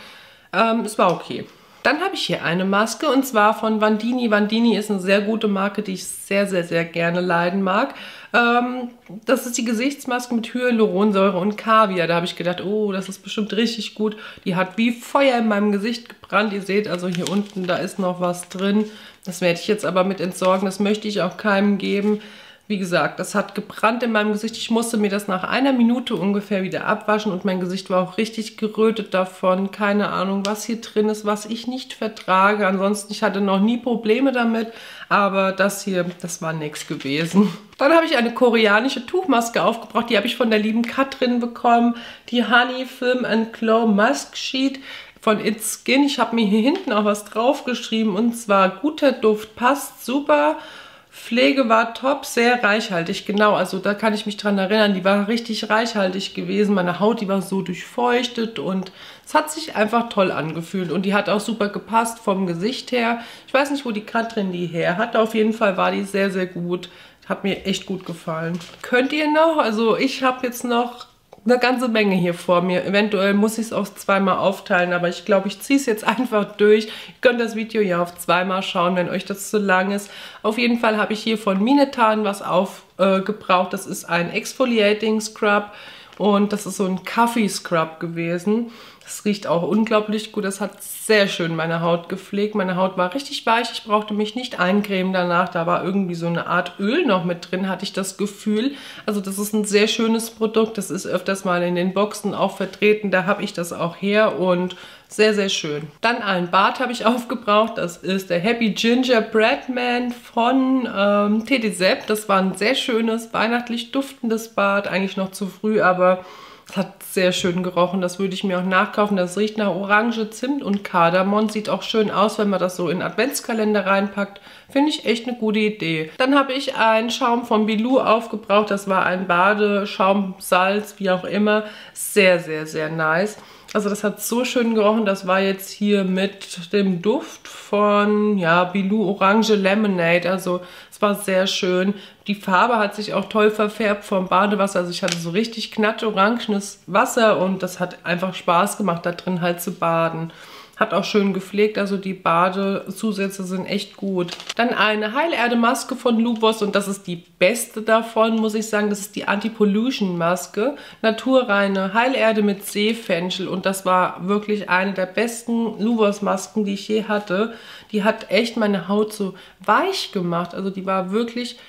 Ähm, es war okay. Dann habe ich hier eine Maske und zwar von Vandini. Vandini ist eine sehr gute Marke, die ich sehr, sehr, sehr gerne leiden mag. Ähm, das ist die Gesichtsmaske mit Hyaluronsäure und Kaviar. Da habe ich gedacht, oh, das ist bestimmt richtig gut. Die hat wie Feuer in meinem Gesicht gebrannt. Ihr seht also hier unten, da ist noch was drin. Das werde ich jetzt aber mit entsorgen. Das möchte ich auch keinem geben. Wie gesagt, das hat gebrannt in meinem Gesicht. Ich musste mir das nach einer Minute ungefähr wieder abwaschen und mein Gesicht war auch richtig gerötet davon. Keine Ahnung, was hier drin ist, was ich nicht vertrage. Ansonsten, ich hatte noch nie Probleme damit, aber das hier, das war nichts gewesen. Dann habe ich eine koreanische Tuchmaske aufgebracht. Die habe ich von der lieben Katrin bekommen. Die Honey Film and Glow Mask Sheet von It's Skin. Ich habe mir hier hinten auch was draufgeschrieben und zwar guter Duft passt super Pflege war top, sehr reichhaltig, genau, also da kann ich mich dran erinnern, die war richtig reichhaltig gewesen, meine Haut, die war so durchfeuchtet und es hat sich einfach toll angefühlt und die hat auch super gepasst vom Gesicht her. Ich weiß nicht, wo die Katrin die her hat, auf jeden Fall war die sehr, sehr gut, Hat mir echt gut gefallen. Könnt ihr noch? Also ich habe jetzt noch eine ganze Menge hier vor mir. Eventuell muss ich es auch zweimal aufteilen, aber ich glaube, ich ziehe es jetzt einfach durch. Ihr könnt das Video ja auf zweimal schauen, wenn euch das zu lang ist. Auf jeden Fall habe ich hier von Minetan was aufgebraucht. Äh, das ist ein Exfoliating Scrub und das ist so ein Kaffee Scrub gewesen. Das riecht auch unglaublich gut. Das hat sehr schön meine Haut gepflegt. Meine Haut war richtig weich. Ich brauchte mich nicht eincremen danach. Da war irgendwie so eine Art Öl noch mit drin, hatte ich das Gefühl. Also das ist ein sehr schönes Produkt. Das ist öfters mal in den Boxen auch vertreten. Da habe ich das auch her und sehr, sehr schön. Dann ein Bad habe ich aufgebraucht. Das ist der Happy Ginger Bread Man von ähm, TD Sepp. Das war ein sehr schönes, weihnachtlich duftendes Bad. Eigentlich noch zu früh, aber hat sehr schön gerochen. Das würde ich mir auch nachkaufen. Das riecht nach Orange, Zimt und Kardamom. Sieht auch schön aus, wenn man das so in Adventskalender reinpackt. Finde ich echt eine gute Idee. Dann habe ich einen Schaum von Bilou aufgebraucht. Das war ein Badeschaum, Salz, wie auch immer. Sehr, sehr, sehr nice. Also das hat so schön gerochen. Das war jetzt hier mit dem Duft von ja, Bilou Orange Lemonade. Also es war sehr schön. Die Farbe hat sich auch toll verfärbt vom Badewasser. Also ich hatte so richtig knattorangenes Wasser und das hat einfach Spaß gemacht, da drin halt zu baden. Hat auch schön gepflegt, also die Badezusätze sind echt gut. Dann eine Heilerde-Maske von Lubos und das ist die beste davon, muss ich sagen. Das ist die Anti-Pollution-Maske. Naturreine Heilerde mit Seefenchel und das war wirklich eine der besten Lubos-Masken, die ich je hatte. Die hat echt meine Haut so weich gemacht. Also die war wirklich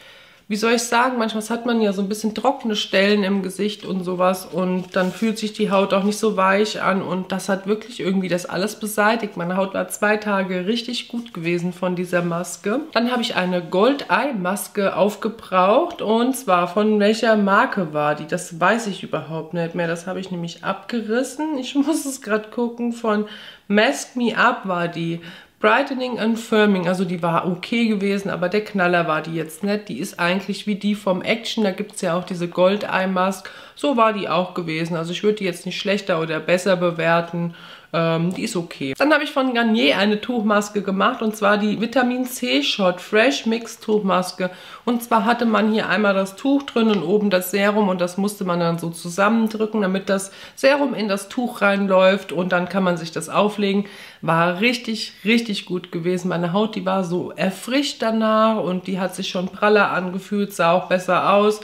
wie soll ich sagen, manchmal hat man ja so ein bisschen trockene Stellen im Gesicht und sowas und dann fühlt sich die Haut auch nicht so weich an und das hat wirklich irgendwie das alles beseitigt. Meine Haut war zwei Tage richtig gut gewesen von dieser Maske. Dann habe ich eine Gold Eye Maske aufgebraucht und zwar von welcher Marke war die? Das weiß ich überhaupt nicht mehr. Das habe ich nämlich abgerissen. Ich muss es gerade gucken. Von Mask Me Up war die. Brightening and Firming, also die war okay gewesen, aber der Knaller war die jetzt nicht. Die ist eigentlich wie die vom Action, da gibt es ja auch diese Gold Eye Mask. So war die auch gewesen. Also ich würde die jetzt nicht schlechter oder besser bewerten. Ähm, die ist okay. Dann habe ich von Garnier eine Tuchmaske gemacht und zwar die Vitamin C Shot Fresh Mix Tuchmaske. Und zwar hatte man hier einmal das Tuch drin und oben das Serum und das musste man dann so zusammendrücken, damit das Serum in das Tuch reinläuft und dann kann man sich das auflegen. War richtig, richtig gut gewesen. Meine Haut, die war so erfrischt danach und die hat sich schon praller angefühlt, sah auch besser aus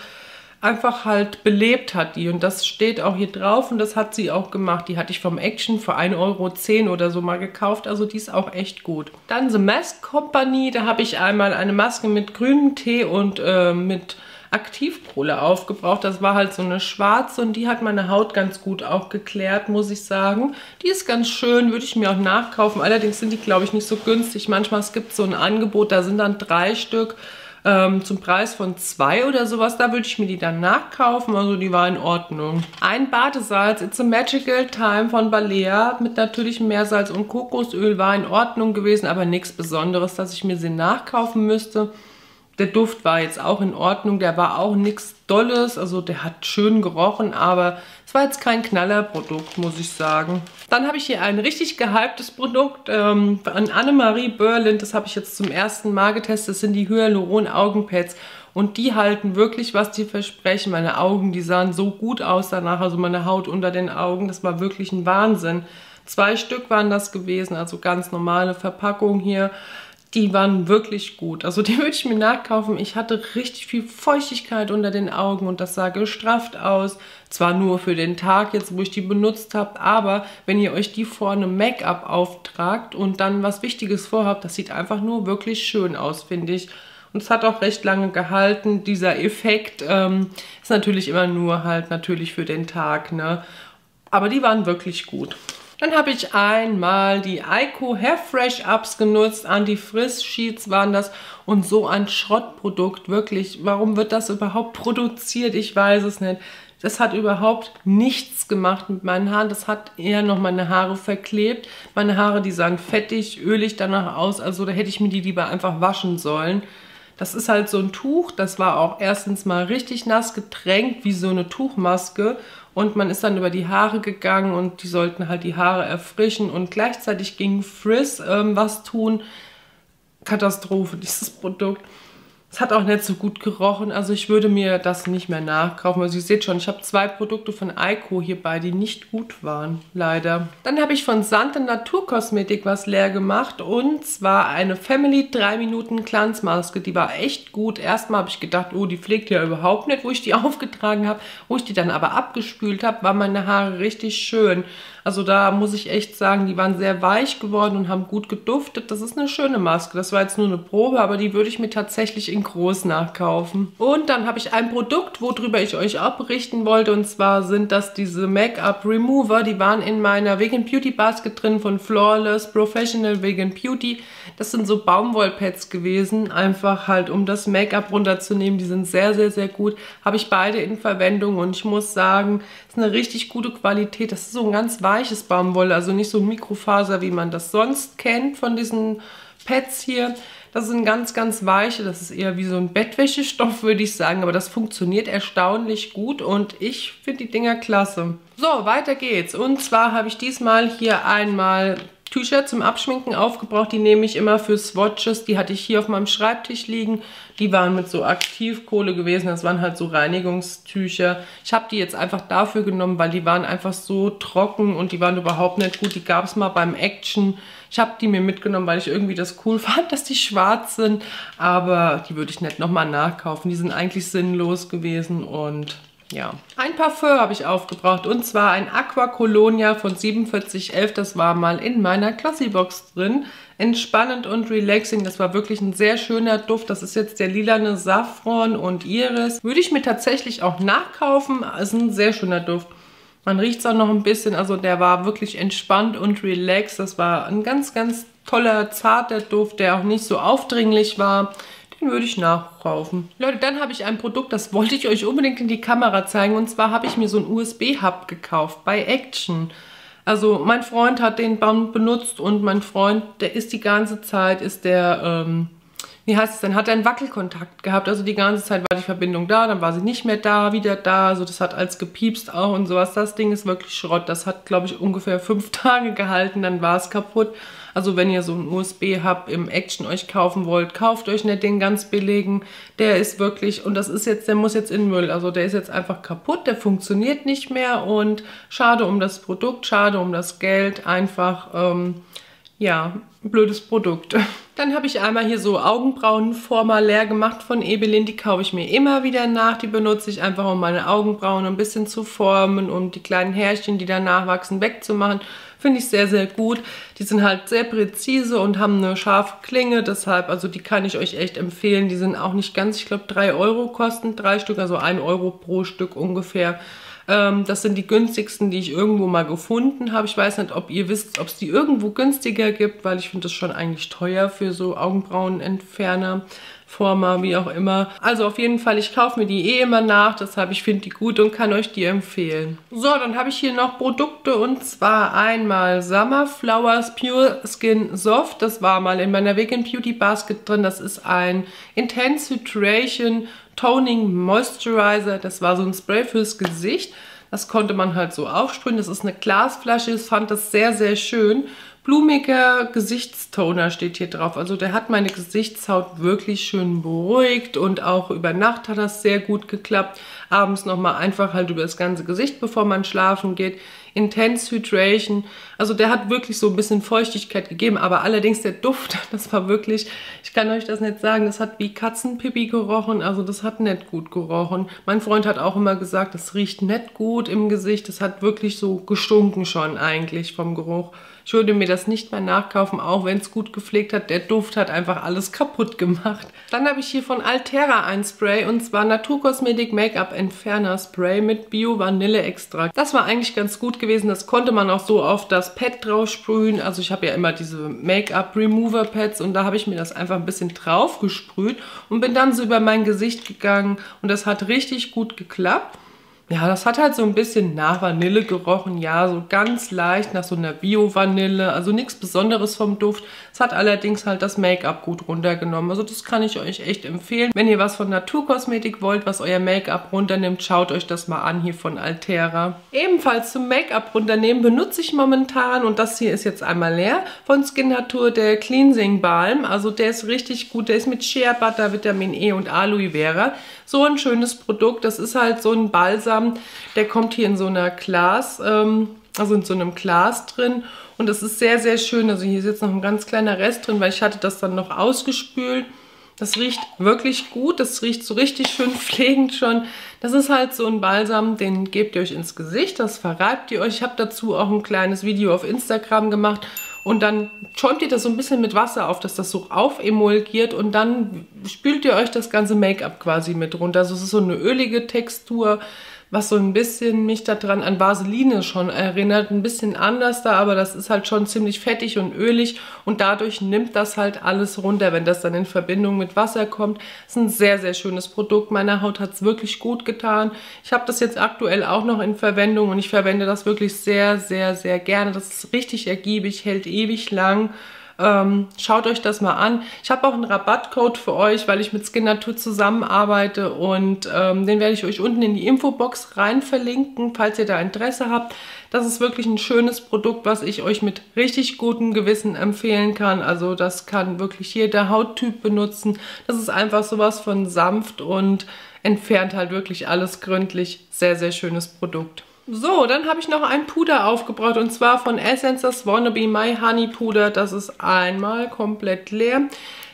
einfach halt belebt hat die. Und das steht auch hier drauf und das hat sie auch gemacht. Die hatte ich vom Action für 1,10 Euro oder so mal gekauft. Also die ist auch echt gut. Dann The Mask Company. Da habe ich einmal eine Maske mit grünem Tee und äh, mit Aktivkohle aufgebraucht. Das war halt so eine schwarze und die hat meine Haut ganz gut auch geklärt, muss ich sagen. Die ist ganz schön, würde ich mir auch nachkaufen. Allerdings sind die, glaube ich, nicht so günstig. Manchmal es gibt so ein Angebot, da sind dann drei Stück ähm, zum Preis von zwei oder sowas. Da würde ich mir die dann nachkaufen. Also die war in Ordnung. Ein Badesalz, It's a Magical Time von Balea mit natürlichem Meersalz und Kokosöl war in Ordnung gewesen, aber nichts Besonderes, dass ich mir sie nachkaufen müsste. Der Duft war jetzt auch in Ordnung, der war auch nichts Dolles, also der hat schön gerochen, aber es war jetzt kein Knallerprodukt, muss ich sagen. Dann habe ich hier ein richtig gehyptes Produkt ähm, an Annemarie Berlin, das habe ich jetzt zum ersten Mal getestet, das sind die Hyaluron Augenpads und die halten wirklich, was die versprechen. Meine Augen, die sahen so gut aus danach, also meine Haut unter den Augen, das war wirklich ein Wahnsinn. Zwei Stück waren das gewesen, also ganz normale Verpackung hier die waren wirklich gut. Also die würde ich mir nachkaufen. Ich hatte richtig viel Feuchtigkeit unter den Augen und das sah gestrafft aus. Zwar nur für den Tag jetzt, wo ich die benutzt habe, aber wenn ihr euch die vor einem Make-up auftragt und dann was Wichtiges vorhabt, das sieht einfach nur wirklich schön aus, finde ich. Und es hat auch recht lange gehalten. Dieser Effekt ähm, ist natürlich immer nur halt natürlich für den Tag, ne? Aber die waren wirklich gut. Dann habe ich einmal die Aiko Hair Fresh Ups genutzt, Anti-Frizz Sheets waren das und so ein Schrottprodukt, wirklich. Warum wird das überhaupt produziert? Ich weiß es nicht. Das hat überhaupt nichts gemacht mit meinen Haaren. Das hat eher noch meine Haare verklebt. Meine Haare, die sahen fettig, ölig danach aus. Also da hätte ich mir die lieber einfach waschen sollen. Das ist halt so ein Tuch. Das war auch erstens mal richtig nass getränkt, wie so eine Tuchmaske. Und man ist dann über die Haare gegangen und die sollten halt die Haare erfrischen. Und gleichzeitig ging Frizz ähm, was tun. Katastrophe, dieses Produkt. Es hat auch nicht so gut gerochen, also ich würde mir das nicht mehr nachkaufen. Also ihr seht schon, ich habe zwei Produkte von Eiko hierbei, die nicht gut waren, leider. Dann habe ich von Sante Naturkosmetik was leer gemacht und zwar eine Family 3 Minuten Glanzmaske. Die war echt gut. Erstmal habe ich gedacht, oh, die pflegt ja überhaupt nicht, wo ich die aufgetragen habe. Wo ich die dann aber abgespült habe, waren meine Haare richtig schön. Also da muss ich echt sagen, die waren sehr weich geworden und haben gut geduftet. Das ist eine schöne Maske. Das war jetzt nur eine Probe, aber die würde ich mir tatsächlich in groß nachkaufen. Und dann habe ich ein Produkt, worüber ich euch auch berichten wollte. Und zwar sind das diese Make-up Remover. Die waren in meiner Vegan Beauty Basket drin von Flawless Professional Vegan Beauty. Das sind so Baumwollpads gewesen. Einfach halt, um das Make-up runterzunehmen. Die sind sehr, sehr, sehr gut. Habe ich beide in Verwendung und ich muss sagen, ist eine richtig gute Qualität. Das ist so ein ganz weiches Baumwolle, also nicht so Mikrofaser, wie man das sonst kennt von diesen Pads hier. Das sind ganz, ganz weiche. Das ist eher wie so ein Bettwäschestoff, würde ich sagen. Aber das funktioniert erstaunlich gut und ich finde die Dinger klasse. So, weiter geht's. Und zwar habe ich diesmal hier einmal Tücher zum Abschminken aufgebraucht. Die nehme ich immer für Swatches. Die hatte ich hier auf meinem Schreibtisch liegen. Die waren mit so Aktivkohle gewesen. Das waren halt so Reinigungstücher. Ich habe die jetzt einfach dafür genommen, weil die waren einfach so trocken und die waren überhaupt nicht gut. Die gab es mal beim Action. Ich habe die mir mitgenommen, weil ich irgendwie das cool fand, dass die schwarz sind. Aber die würde ich nicht nochmal nachkaufen. Die sind eigentlich sinnlos gewesen und ja. Ein Parfum habe ich aufgebraucht und zwar ein Aqua Colonia von 4711. Das war mal in meiner Classy-Box drin. Entspannend und relaxing. Das war wirklich ein sehr schöner Duft. Das ist jetzt der lilane Saffron und Iris. Würde ich mir tatsächlich auch nachkaufen. Ist ein sehr schöner Duft. Man riecht es auch noch ein bisschen. Also der war wirklich entspannt und relaxed. Das war ein ganz, ganz toller, zarter Duft, der auch nicht so aufdringlich war. Den würde ich nachkaufen. Leute, dann habe ich ein Produkt, das wollte ich euch unbedingt in die Kamera zeigen. Und zwar habe ich mir so einen USB-Hub gekauft bei Action. Also mein Freund hat den Baum benutzt und mein Freund, der ist die ganze Zeit, ist der, ähm, wie heißt es denn, hat einen Wackelkontakt gehabt. Also die ganze Zeit war die Verbindung da, dann war sie nicht mehr da, wieder da. Also das hat als gepiepst auch und sowas. Das Ding ist wirklich Schrott. Das hat, glaube ich, ungefähr fünf Tage gehalten, dann war es kaputt. Also wenn ihr so einen USB-Hub im Action euch kaufen wollt, kauft euch nicht den ganz billigen. Der ist wirklich, und das ist jetzt, der muss jetzt in Müll. Also der ist jetzt einfach kaputt, der funktioniert nicht mehr und schade um das Produkt, schade um das Geld. Einfach, ähm, ja, blödes Produkt. Dann habe ich einmal hier so Augenbrauenformer leer gemacht von Ebelin. Die kaufe ich mir immer wieder nach. Die benutze ich einfach, um meine Augenbrauen ein bisschen zu formen, um die kleinen Härchen, die danach wachsen, wegzumachen. Finde ich sehr, sehr gut. Die sind halt sehr präzise und haben eine scharfe Klinge. Deshalb, also die kann ich euch echt empfehlen. Die sind auch nicht ganz, ich glaube 3 Euro kosten drei Stück, also 1 Euro pro Stück ungefähr. Ähm, das sind die günstigsten, die ich irgendwo mal gefunden habe. Ich weiß nicht, ob ihr wisst, ob es die irgendwo günstiger gibt, weil ich finde das schon eigentlich teuer für so Augenbrauenentferner. Forma, wie auch immer. Also auf jeden Fall, ich kaufe mir die eh immer nach, deshalb ich finde die gut und kann euch die empfehlen. So, dann habe ich hier noch Produkte und zwar einmal Summer Flowers Pure Skin Soft. Das war mal in meiner Vegan Beauty Basket drin. Das ist ein Intense Hydration Toning Moisturizer. Das war so ein Spray fürs Gesicht. Das konnte man halt so aufsprühen. Das ist eine Glasflasche. Ich fand das sehr, sehr schön. Blumiger Gesichtstoner steht hier drauf. Also der hat meine Gesichtshaut wirklich schön beruhigt und auch über Nacht hat das sehr gut geklappt. Abends nochmal einfach halt über das ganze Gesicht, bevor man schlafen geht. Intense Hydration. Also der hat wirklich so ein bisschen Feuchtigkeit gegeben, aber allerdings der Duft, das war wirklich, ich kann euch das nicht sagen, das hat wie Katzenpipi gerochen, also das hat nicht gut gerochen. Mein Freund hat auch immer gesagt, das riecht nicht gut im Gesicht, das hat wirklich so gestunken schon eigentlich vom Geruch. Ich würde mir das nicht mehr nachkaufen, auch wenn es gut gepflegt hat. Der Duft hat einfach alles kaputt gemacht. Dann habe ich hier von Altera ein Spray und zwar Naturkosmetik Make-up Entferner Spray mit Bio-Vanille-Extrakt. Das war eigentlich ganz gut gewesen. Das konnte man auch so auf das Pad drauf sprühen. Also ich habe ja immer diese Make-up Remover Pads und da habe ich mir das einfach ein bisschen drauf gesprüht und bin dann so über mein Gesicht gegangen und das hat richtig gut geklappt. Ja, das hat halt so ein bisschen nach Vanille gerochen. Ja, so ganz leicht nach so einer Bio-Vanille. Also nichts Besonderes vom Duft. Es hat allerdings halt das Make-up gut runtergenommen. Also das kann ich euch echt empfehlen. Wenn ihr was von Naturkosmetik wollt, was euer Make-up runternimmt, schaut euch das mal an hier von Altera. Ebenfalls zum Make-up runternehmen benutze ich momentan, und das hier ist jetzt einmal leer, von Skin Natur der Cleansing Balm. Also der ist richtig gut. Der ist mit Shea Butter, Vitamin E und Aloe Vera. So ein schönes Produkt. Das ist halt so ein Balsam. Der kommt hier in so einer Glas, ähm, also in so einem Glas drin. Und das ist sehr, sehr schön. Also hier ist jetzt noch ein ganz kleiner Rest drin, weil ich hatte das dann noch ausgespült. Das riecht wirklich gut. Das riecht so richtig schön pflegend schon. Das ist halt so ein Balsam, den gebt ihr euch ins Gesicht. Das verreibt ihr euch. Ich habe dazu auch ein kleines Video auf Instagram gemacht. Und dann schäumt ihr das so ein bisschen mit Wasser auf, dass das so aufemulgiert und dann spült ihr euch das ganze Make-up quasi mit runter. Also es ist so eine ölige Textur, was so ein bisschen mich daran an Vaseline schon erinnert. Ein bisschen anders da, aber das ist halt schon ziemlich fettig und ölig und dadurch nimmt das halt alles runter, wenn das dann in Verbindung mit Wasser kommt. Das ist ein sehr, sehr schönes Produkt. Meiner Haut hat es wirklich gut getan. Ich habe das jetzt aktuell auch noch in Verwendung und ich verwende das wirklich sehr, sehr, sehr gerne. Das ist richtig ergiebig, hält ewig lang. Ähm, schaut euch das mal an. Ich habe auch einen Rabattcode für euch, weil ich mit Skin Natur zusammenarbeite und ähm, den werde ich euch unten in die Infobox rein verlinken, falls ihr da Interesse habt. Das ist wirklich ein schönes Produkt, was ich euch mit richtig gutem Gewissen empfehlen kann. Also das kann wirklich jeder Hauttyp benutzen. Das ist einfach sowas von sanft und entfernt halt wirklich alles gründlich. Sehr, sehr schönes Produkt. So, dann habe ich noch ein Puder aufgebraucht und zwar von Essence das Wannabe My Honey Puder. Das ist einmal komplett leer.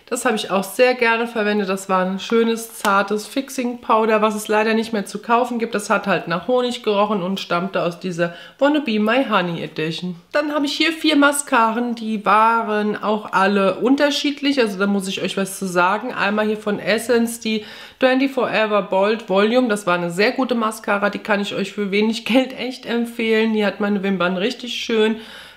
Das habe ich auch sehr gerne verwendet. Das war ein schönes, zartes Fixing Powder, was es leider nicht mehr zu kaufen gibt. Das hat halt nach Honig gerochen und stammte aus dieser Wannabe My Honey Edition. Dann habe ich hier vier Mascaren. Die waren auch alle unterschiedlich. Also da muss ich euch was zu sagen. Einmal hier von Essence die 24 Forever Bold Volume. Das war eine sehr gute Mascara. Die kann ich euch für wenig Geld echt empfehlen. Die hat meine Wimpern richtig schön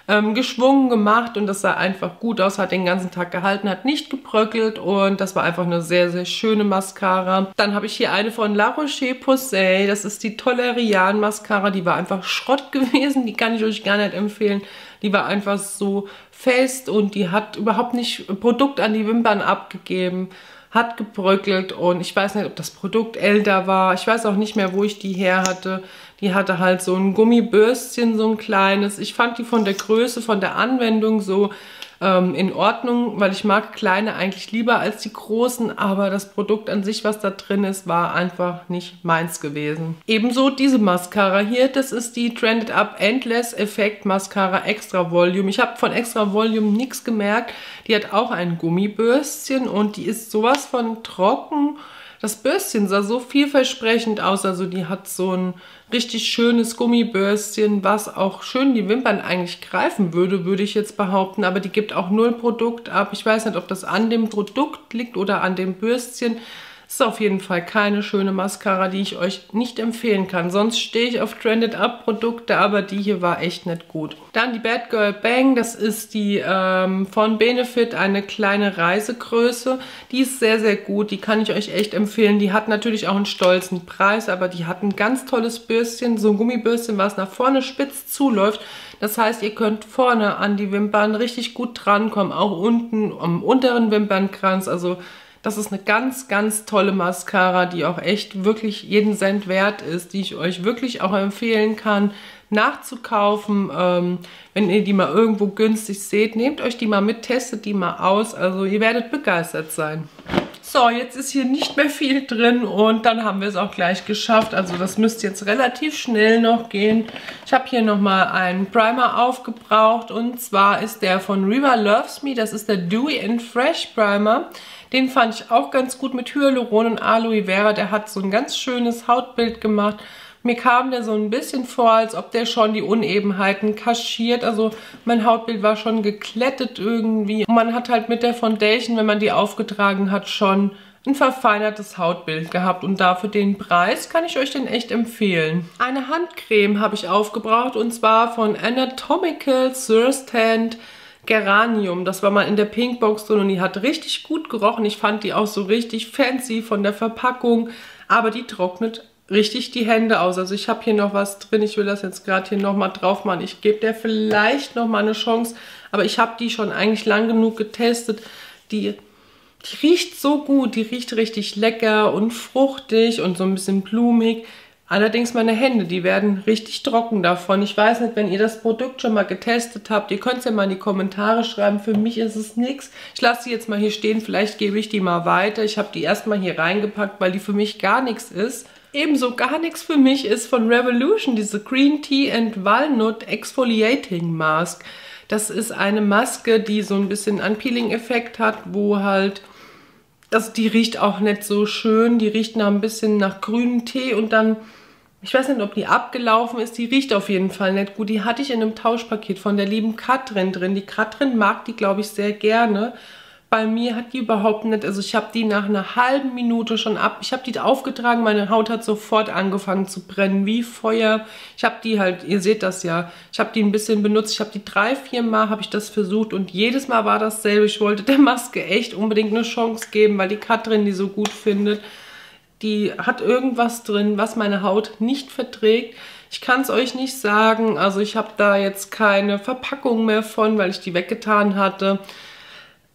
ähm, geschwungen gemacht und das sah einfach gut aus, hat den ganzen Tag gehalten, hat nicht gebröckelt und das war einfach eine sehr, sehr schöne Mascara. Dann habe ich hier eine von La Roche-Posay, das ist die Tolerian Mascara, die war einfach Schrott gewesen, die kann ich euch gar nicht empfehlen. Die war einfach so fest und die hat überhaupt nicht Produkt an die Wimpern abgegeben hat gebröckelt und ich weiß nicht, ob das Produkt älter war. Ich weiß auch nicht mehr, wo ich die her hatte. Die hatte halt so ein Gummibürstchen, so ein kleines. Ich fand die von der Größe, von der Anwendung so ähm, in Ordnung, weil ich mag kleine eigentlich lieber als die großen, aber das Produkt an sich, was da drin ist, war einfach nicht meins gewesen. Ebenso diese Mascara hier, das ist die Trended Up Endless Effect Mascara Extra Volume. Ich habe von Extra Volume nichts gemerkt. Die hat auch ein Gummibürstchen und die ist sowas von trocken das Bürstchen sah so vielversprechend aus. Also die hat so ein richtig schönes Gummibürstchen, was auch schön die Wimpern eigentlich greifen würde, würde ich jetzt behaupten. Aber die gibt auch null Produkt ab. Ich weiß nicht, ob das an dem Produkt liegt oder an dem Bürstchen. Ist auf jeden Fall keine schöne Mascara, die ich euch nicht empfehlen kann. Sonst stehe ich auf Trended Up Produkte, aber die hier war echt nicht gut. Dann die Bad Girl Bang, das ist die ähm, von Benefit, eine kleine Reisegröße. Die ist sehr, sehr gut, die kann ich euch echt empfehlen. Die hat natürlich auch einen stolzen Preis, aber die hat ein ganz tolles Bürstchen, so ein Gummibürstchen, was nach vorne spitz zuläuft. Das heißt, ihr könnt vorne an die Wimpern richtig gut drankommen, auch unten am unteren Wimpernkranz, also das ist eine ganz, ganz tolle Mascara, die auch echt wirklich jeden Cent wert ist, die ich euch wirklich auch empfehlen kann, nachzukaufen. Ähm, wenn ihr die mal irgendwo günstig seht, nehmt euch die mal mit, testet die mal aus. Also ihr werdet begeistert sein. So, jetzt ist hier nicht mehr viel drin und dann haben wir es auch gleich geschafft. Also das müsste jetzt relativ schnell noch gehen. Ich habe hier nochmal einen Primer aufgebraucht und zwar ist der von Riva Loves Me. Das ist der Dewy and Fresh Primer. Den fand ich auch ganz gut mit Hyaluron und Aloe Vera. Der hat so ein ganz schönes Hautbild gemacht. Mir kam der so ein bisschen vor, als ob der schon die Unebenheiten kaschiert. Also mein Hautbild war schon geklettet irgendwie. Und man hat halt mit der Foundation, wenn man die aufgetragen hat, schon ein verfeinertes Hautbild gehabt und dafür den Preis kann ich euch den echt empfehlen. Eine Handcreme habe ich aufgebraucht und zwar von Anatomical Thirst Hand Geranium. Das war mal in der Pinkbox drin und die hat richtig gut gerochen. Ich fand die auch so richtig fancy von der Verpackung, aber die trocknet richtig die Hände aus. Also ich habe hier noch was drin. Ich will das jetzt gerade hier nochmal drauf machen. Ich gebe der vielleicht nochmal eine Chance. Aber ich habe die schon eigentlich lang genug getestet. Die, die riecht so gut. Die riecht richtig lecker und fruchtig und so ein bisschen blumig. Allerdings meine Hände, die werden richtig trocken davon. Ich weiß nicht, wenn ihr das Produkt schon mal getestet habt, ihr könnt es ja mal in die Kommentare schreiben. Für mich ist es nichts. Ich lasse sie jetzt mal hier stehen, vielleicht gebe ich die mal weiter. Ich habe die erstmal hier reingepackt, weil die für mich gar nichts ist. Ebenso gar nichts für mich ist von Revolution diese Green Tea and Walnut Exfoliating Mask. Das ist eine Maske, die so ein bisschen einen Peeling-Effekt hat, wo halt das, die riecht auch nicht so schön. Die riecht nach ein bisschen nach grünem Tee und dann ich weiß nicht, ob die abgelaufen ist. Die riecht auf jeden Fall nicht gut. Die hatte ich in einem Tauschpaket von der lieben Katrin drin. Die Katrin mag die, glaube ich, sehr gerne. Bei mir hat die überhaupt nicht, also ich habe die nach einer halben Minute schon ab, ich habe die aufgetragen, meine Haut hat sofort angefangen zu brennen, wie Feuer. Ich habe die halt, ihr seht das ja, ich habe die ein bisschen benutzt, ich habe die drei, vier Mal habe ich das versucht und jedes Mal war dasselbe. Ich wollte der Maske echt unbedingt eine Chance geben, weil die Katrin die so gut findet. Die hat irgendwas drin, was meine Haut nicht verträgt. Ich kann es euch nicht sagen. Also ich habe da jetzt keine Verpackung mehr von, weil ich die weggetan hatte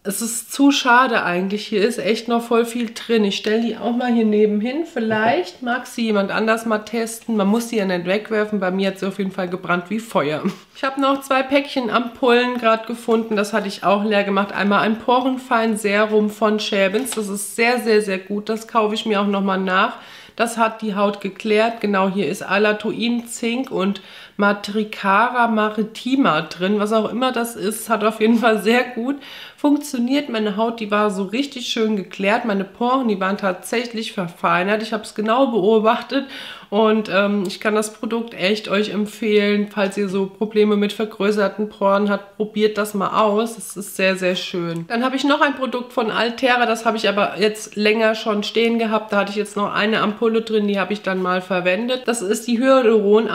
es ist zu schade eigentlich. Hier ist echt noch voll viel drin. Ich stelle die auch mal hier nebenhin. Vielleicht mag sie jemand anders mal testen. Man muss sie ja nicht wegwerfen. Bei mir hat sie auf jeden Fall gebrannt wie Feuer. Ich habe noch zwei Päckchen Ampullen gerade gefunden. Das hatte ich auch leer gemacht. Einmal ein Porenfein Serum von Schäbens. Das ist sehr, sehr, sehr gut. Das kaufe ich mir auch nochmal nach. Das hat die Haut geklärt. Genau, hier ist Alatoin, Zink und Matricara maritima drin. Was auch immer das ist, hat auf jeden Fall sehr gut funktioniert. Meine Haut, die war so richtig schön geklärt. Meine Poren, die waren tatsächlich verfeinert. Ich habe es genau beobachtet und ähm, ich kann das Produkt echt euch empfehlen. Falls ihr so Probleme mit vergrößerten Poren habt, probiert das mal aus. Es ist sehr, sehr schön. Dann habe ich noch ein Produkt von Altera. Das habe ich aber jetzt länger schon stehen gehabt. Da hatte ich jetzt noch eine Ampulle drin, die habe ich dann mal verwendet. Das ist die Hyaluron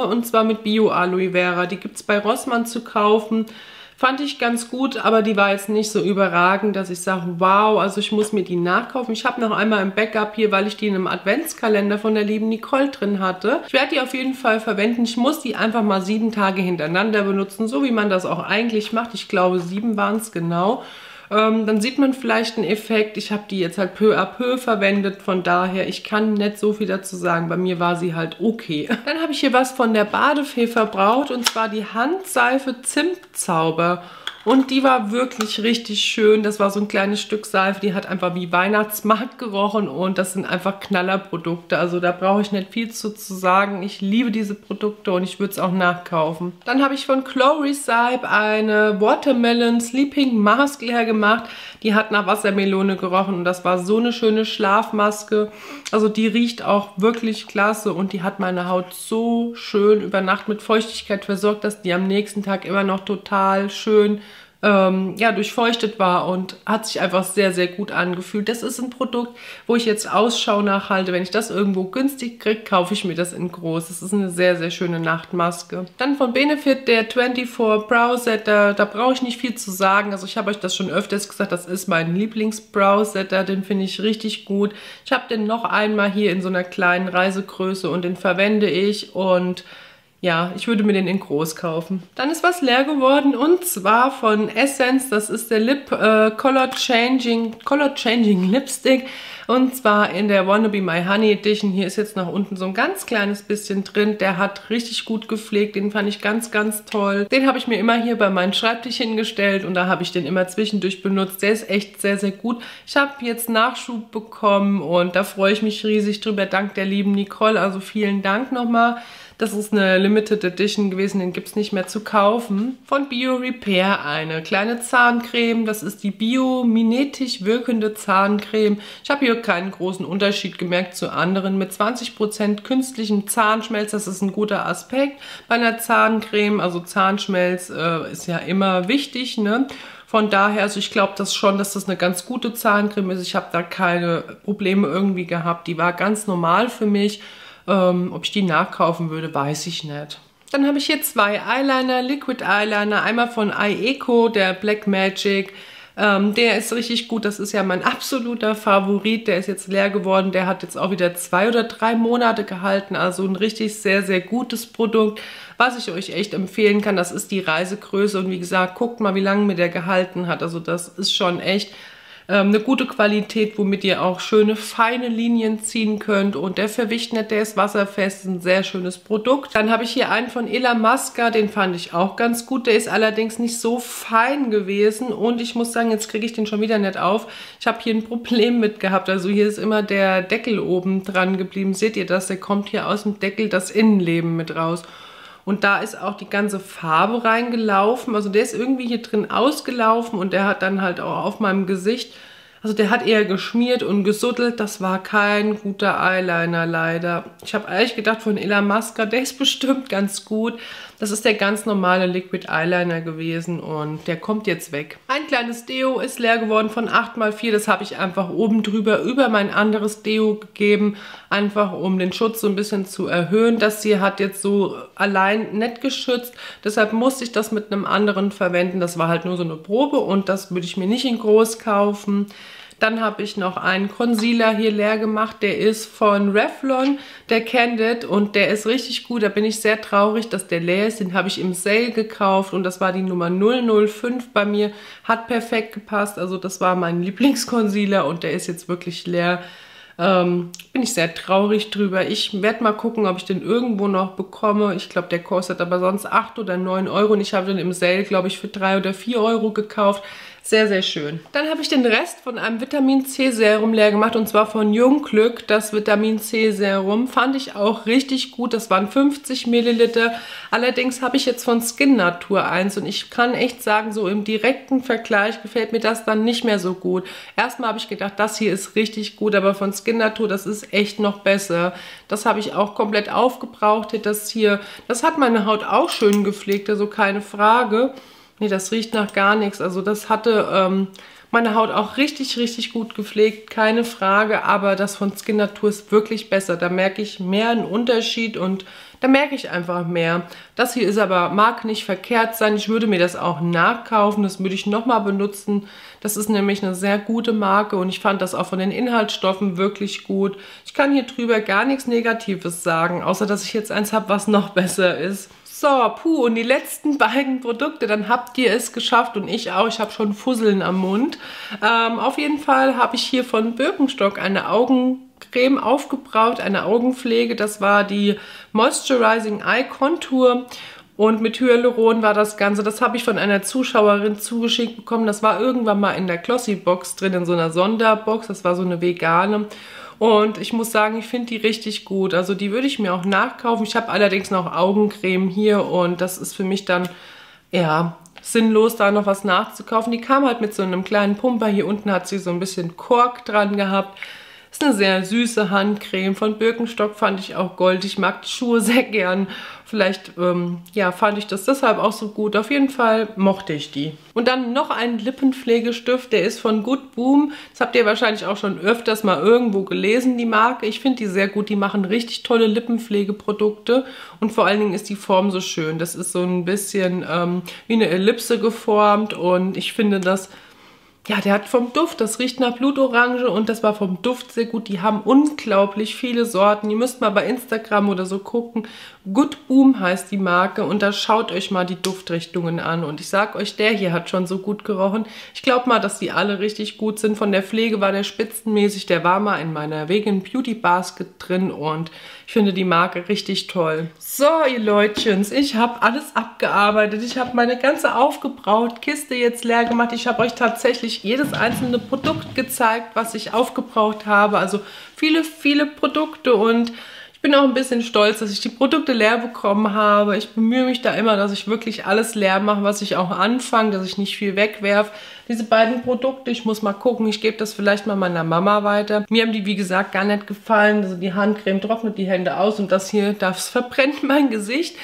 Ampullenkur und zwar mit Bio-Aloe Vera. Die gibt es bei Rossmann zu kaufen. Fand ich ganz gut, aber die war jetzt nicht so überragend, dass ich sage, wow, also ich muss mir die nachkaufen. Ich habe noch einmal im Backup hier, weil ich die in einem Adventskalender von der lieben Nicole drin hatte. Ich werde die auf jeden Fall verwenden. Ich muss die einfach mal sieben Tage hintereinander benutzen, so wie man das auch eigentlich macht. Ich glaube, sieben waren es genau. Ähm, dann sieht man vielleicht einen Effekt. Ich habe die jetzt halt peu à peu verwendet, von daher, ich kann nicht so viel dazu sagen. Bei mir war sie halt okay. Dann habe ich hier was von der Badefee verbraucht und zwar die Handseife Zimtzauber. Und die war wirklich richtig schön. Das war so ein kleines Stück Seife, die hat einfach wie Weihnachtsmarkt gerochen und das sind einfach Knallerprodukte. Also da brauche ich nicht viel zu, zu sagen. Ich liebe diese Produkte und ich würde es auch nachkaufen. Dann habe ich von Chloe Seib eine Watermelon Sleeping Mask leer gemacht. Die hat nach Wassermelone gerochen und das war so eine schöne Schlafmaske. Also die riecht auch wirklich klasse und die hat meine Haut so schön über Nacht mit Feuchtigkeit versorgt, dass die am nächsten Tag immer noch total schön ähm, ja, durchfeuchtet war und hat sich einfach sehr, sehr gut angefühlt. Das ist ein Produkt, wo ich jetzt Ausschau nachhalte. Wenn ich das irgendwo günstig kriege, kaufe ich mir das in groß. Das ist eine sehr, sehr schöne Nachtmaske. Dann von Benefit der 24 Brow Setter. Da brauche ich nicht viel zu sagen. Also ich habe euch das schon öfters gesagt, das ist mein Lieblings-Brow Setter. Den finde ich richtig gut. Ich habe den noch einmal hier in so einer kleinen Reisegröße und den verwende ich und ja, ich würde mir den in groß kaufen. Dann ist was leer geworden und zwar von Essence. Das ist der Lip äh, Color Changing Color Changing Lipstick und zwar in der Wanna Be My Honey Edition. Hier ist jetzt nach unten so ein ganz kleines bisschen drin. Der hat richtig gut gepflegt. Den fand ich ganz, ganz toll. Den habe ich mir immer hier bei meinem Schreibtisch hingestellt und da habe ich den immer zwischendurch benutzt. Der ist echt sehr, sehr gut. Ich habe jetzt Nachschub bekommen und da freue ich mich riesig drüber. Dank der lieben Nicole. Also vielen Dank nochmal. Das ist eine Limited Edition gewesen, den gibt es nicht mehr zu kaufen. Von Bio Repair eine kleine Zahncreme. Das ist die biominetisch wirkende Zahncreme. Ich habe hier keinen großen Unterschied gemerkt zu anderen. Mit 20% künstlichem Zahnschmelz, das ist ein guter Aspekt bei einer Zahncreme. Also Zahnschmelz äh, ist ja immer wichtig, ne? Von daher, also ich glaube das schon, dass das eine ganz gute Zahncreme ist. Ich habe da keine Probleme irgendwie gehabt. Die war ganz normal für mich. Ähm, ob ich die nachkaufen würde, weiß ich nicht. Dann habe ich hier zwei Eyeliner, Liquid Eyeliner. Einmal von iEco, der Black Magic Ähm, der ist richtig gut. Das ist ja mein absoluter Favorit. Der ist jetzt leer geworden. Der hat jetzt auch wieder zwei oder drei Monate gehalten. Also ein richtig sehr, sehr gutes Produkt. Was ich euch echt empfehlen kann, das ist die Reisegröße. Und wie gesagt, guckt mal, wie lange mir der gehalten hat. Also das ist schon echt ähm, eine gute Qualität, womit ihr auch schöne, feine Linien ziehen könnt. Und der verwischt nicht, der ist wasserfest, ein sehr schönes Produkt. Dann habe ich hier einen von Elamasca, den fand ich auch ganz gut. Der ist allerdings nicht so fein gewesen und ich muss sagen, jetzt kriege ich den schon wieder nicht auf. Ich habe hier ein Problem mit gehabt. Also hier ist immer der Deckel oben dran geblieben. Seht ihr das? Der kommt hier aus dem Deckel das Innenleben mit raus. Und da ist auch die ganze Farbe reingelaufen. Also der ist irgendwie hier drin ausgelaufen und der hat dann halt auch auf meinem Gesicht also der hat eher geschmiert und gesuddelt. Das war kein guter Eyeliner leider. Ich habe eigentlich gedacht von Elamasca, der ist bestimmt ganz gut. Das ist der ganz normale Liquid Eyeliner gewesen und der kommt jetzt weg. Ein kleines Deo ist leer geworden von 8x4. Das habe ich einfach oben drüber über mein anderes Deo gegeben. Einfach um den Schutz so ein bisschen zu erhöhen. Das hier hat jetzt so allein nicht geschützt. Deshalb musste ich das mit einem anderen verwenden. Das war halt nur so eine Probe und das würde ich mir nicht in groß kaufen. Dann habe ich noch einen Concealer hier leer gemacht. Der ist von Revlon, der Candid und der ist richtig gut. Da bin ich sehr traurig, dass der leer ist. Den habe ich im Sale gekauft und das war die Nummer 005 bei mir. Hat perfekt gepasst. Also das war mein Lieblingsconcealer und der ist jetzt wirklich leer. Ähm, bin ich sehr traurig drüber. Ich werde mal gucken, ob ich den irgendwo noch bekomme. Ich glaube, der kostet aber sonst 8 oder 9 Euro und ich habe den im Sale, glaube ich, für 3 oder 4 Euro gekauft. Sehr, sehr schön. Dann habe ich den Rest von einem Vitamin C Serum leer gemacht und zwar von Jungglück. Das Vitamin C Serum fand ich auch richtig gut. Das waren 50 Milliliter. Allerdings habe ich jetzt von Skin Natur eins und ich kann echt sagen, so im direkten Vergleich gefällt mir das dann nicht mehr so gut. Erstmal habe ich gedacht, das hier ist richtig gut, aber von Skin Natur, das ist echt noch besser. Das habe ich auch komplett aufgebraucht. Das hier, das hat meine Haut auch schön gepflegt, also keine Frage. Nee, das riecht nach gar nichts. Also das hatte ähm, meine Haut auch richtig, richtig gut gepflegt, keine Frage. Aber das von Skin Natur ist wirklich besser. Da merke ich mehr einen Unterschied und da merke ich einfach mehr. Das hier ist aber, mag nicht verkehrt sein. Ich würde mir das auch nachkaufen. Das würde ich nochmal benutzen. Das ist nämlich eine sehr gute Marke und ich fand das auch von den Inhaltsstoffen wirklich gut. Ich kann hier drüber gar nichts Negatives sagen, außer dass ich jetzt eins habe, was noch besser ist. So, puh, und die letzten beiden Produkte, dann habt ihr es geschafft und ich auch. Ich habe schon Fusseln am Mund. Ähm, auf jeden Fall habe ich hier von Birkenstock eine Augencreme aufgebraut, eine Augenpflege. Das war die Moisturizing Eye Contour. Und mit Hyaluron war das Ganze. Das habe ich von einer Zuschauerin zugeschickt bekommen. Das war irgendwann mal in der Glossy Box drin, in so einer Sonderbox. Das war so eine vegane. Und ich muss sagen, ich finde die richtig gut. Also die würde ich mir auch nachkaufen. Ich habe allerdings noch Augencreme hier und das ist für mich dann, ja, sinnlos, da noch was nachzukaufen. Die kam halt mit so einem kleinen Pumper. Hier unten hat sie so ein bisschen Kork dran gehabt. Ist eine sehr süße Handcreme. Von Birkenstock fand ich auch gold. Ich mag die Schuhe sehr gern. Vielleicht, ähm, ja, fand ich das deshalb auch so gut. Auf jeden Fall mochte ich die. Und dann noch ein Lippenpflegestift. Der ist von Good Boom. Das habt ihr wahrscheinlich auch schon öfters mal irgendwo gelesen, die Marke. Ich finde die sehr gut. Die machen richtig tolle Lippenpflegeprodukte. Und vor allen Dingen ist die Form so schön. Das ist so ein bisschen ähm, wie eine Ellipse geformt. Und ich finde das ja, der hat vom Duft, das riecht nach Blutorange und das war vom Duft sehr gut. Die haben unglaublich viele Sorten. Ihr müsst mal bei Instagram oder so gucken. Good Boom heißt die Marke und da schaut euch mal die Duftrichtungen an. Und ich sag euch, der hier hat schon so gut gerochen. Ich glaube mal, dass die alle richtig gut sind. Von der Pflege war der spitzenmäßig. Der war mal in meiner Vegan Beauty Basket drin und ich finde die Marke richtig toll. So, ihr Leutchens, ich habe alles abgearbeitet. Ich habe meine ganze aufgebraut Kiste jetzt leer gemacht. Ich habe euch tatsächlich jedes einzelne Produkt gezeigt, was ich aufgebraucht habe. Also viele, viele Produkte und ich bin auch ein bisschen stolz, dass ich die Produkte leer bekommen habe. Ich bemühe mich da immer, dass ich wirklich alles leer mache, was ich auch anfange, dass ich nicht viel wegwerfe. Diese beiden Produkte, ich muss mal gucken, ich gebe das vielleicht mal meiner Mama weiter. Mir haben die, wie gesagt, gar nicht gefallen. Also die Handcreme trocknet die Hände aus und das hier, das verbrennt mein Gesicht.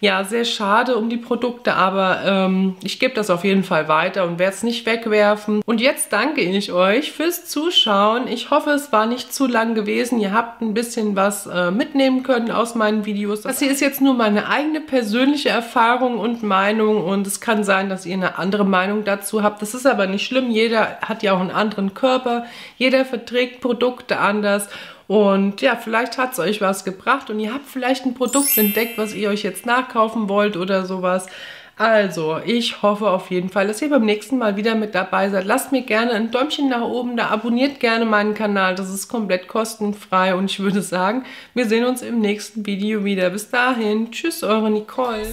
Ja, sehr schade um die Produkte, aber ähm, ich gebe das auf jeden Fall weiter und werde es nicht wegwerfen. Und jetzt danke ich euch fürs Zuschauen. Ich hoffe, es war nicht zu lang gewesen. Ihr habt ein bisschen was äh, mitnehmen können aus meinen Videos. Das hier ist jetzt nur meine eigene persönliche Erfahrung und Meinung und es kann sein, dass ihr eine andere Meinung dazu habt. Das ist aber aber nicht schlimm. Jeder hat ja auch einen anderen Körper. Jeder verträgt Produkte anders. Und ja, vielleicht hat es euch was gebracht und ihr habt vielleicht ein Produkt entdeckt, was ihr euch jetzt nachkaufen wollt oder sowas. Also, ich hoffe auf jeden Fall, dass ihr beim nächsten Mal wieder mit dabei seid. Lasst mir gerne ein Däumchen nach oben da, abonniert gerne meinen Kanal, das ist komplett kostenfrei und ich würde sagen, wir sehen uns im nächsten Video wieder. Bis dahin, tschüss, eure Nicole.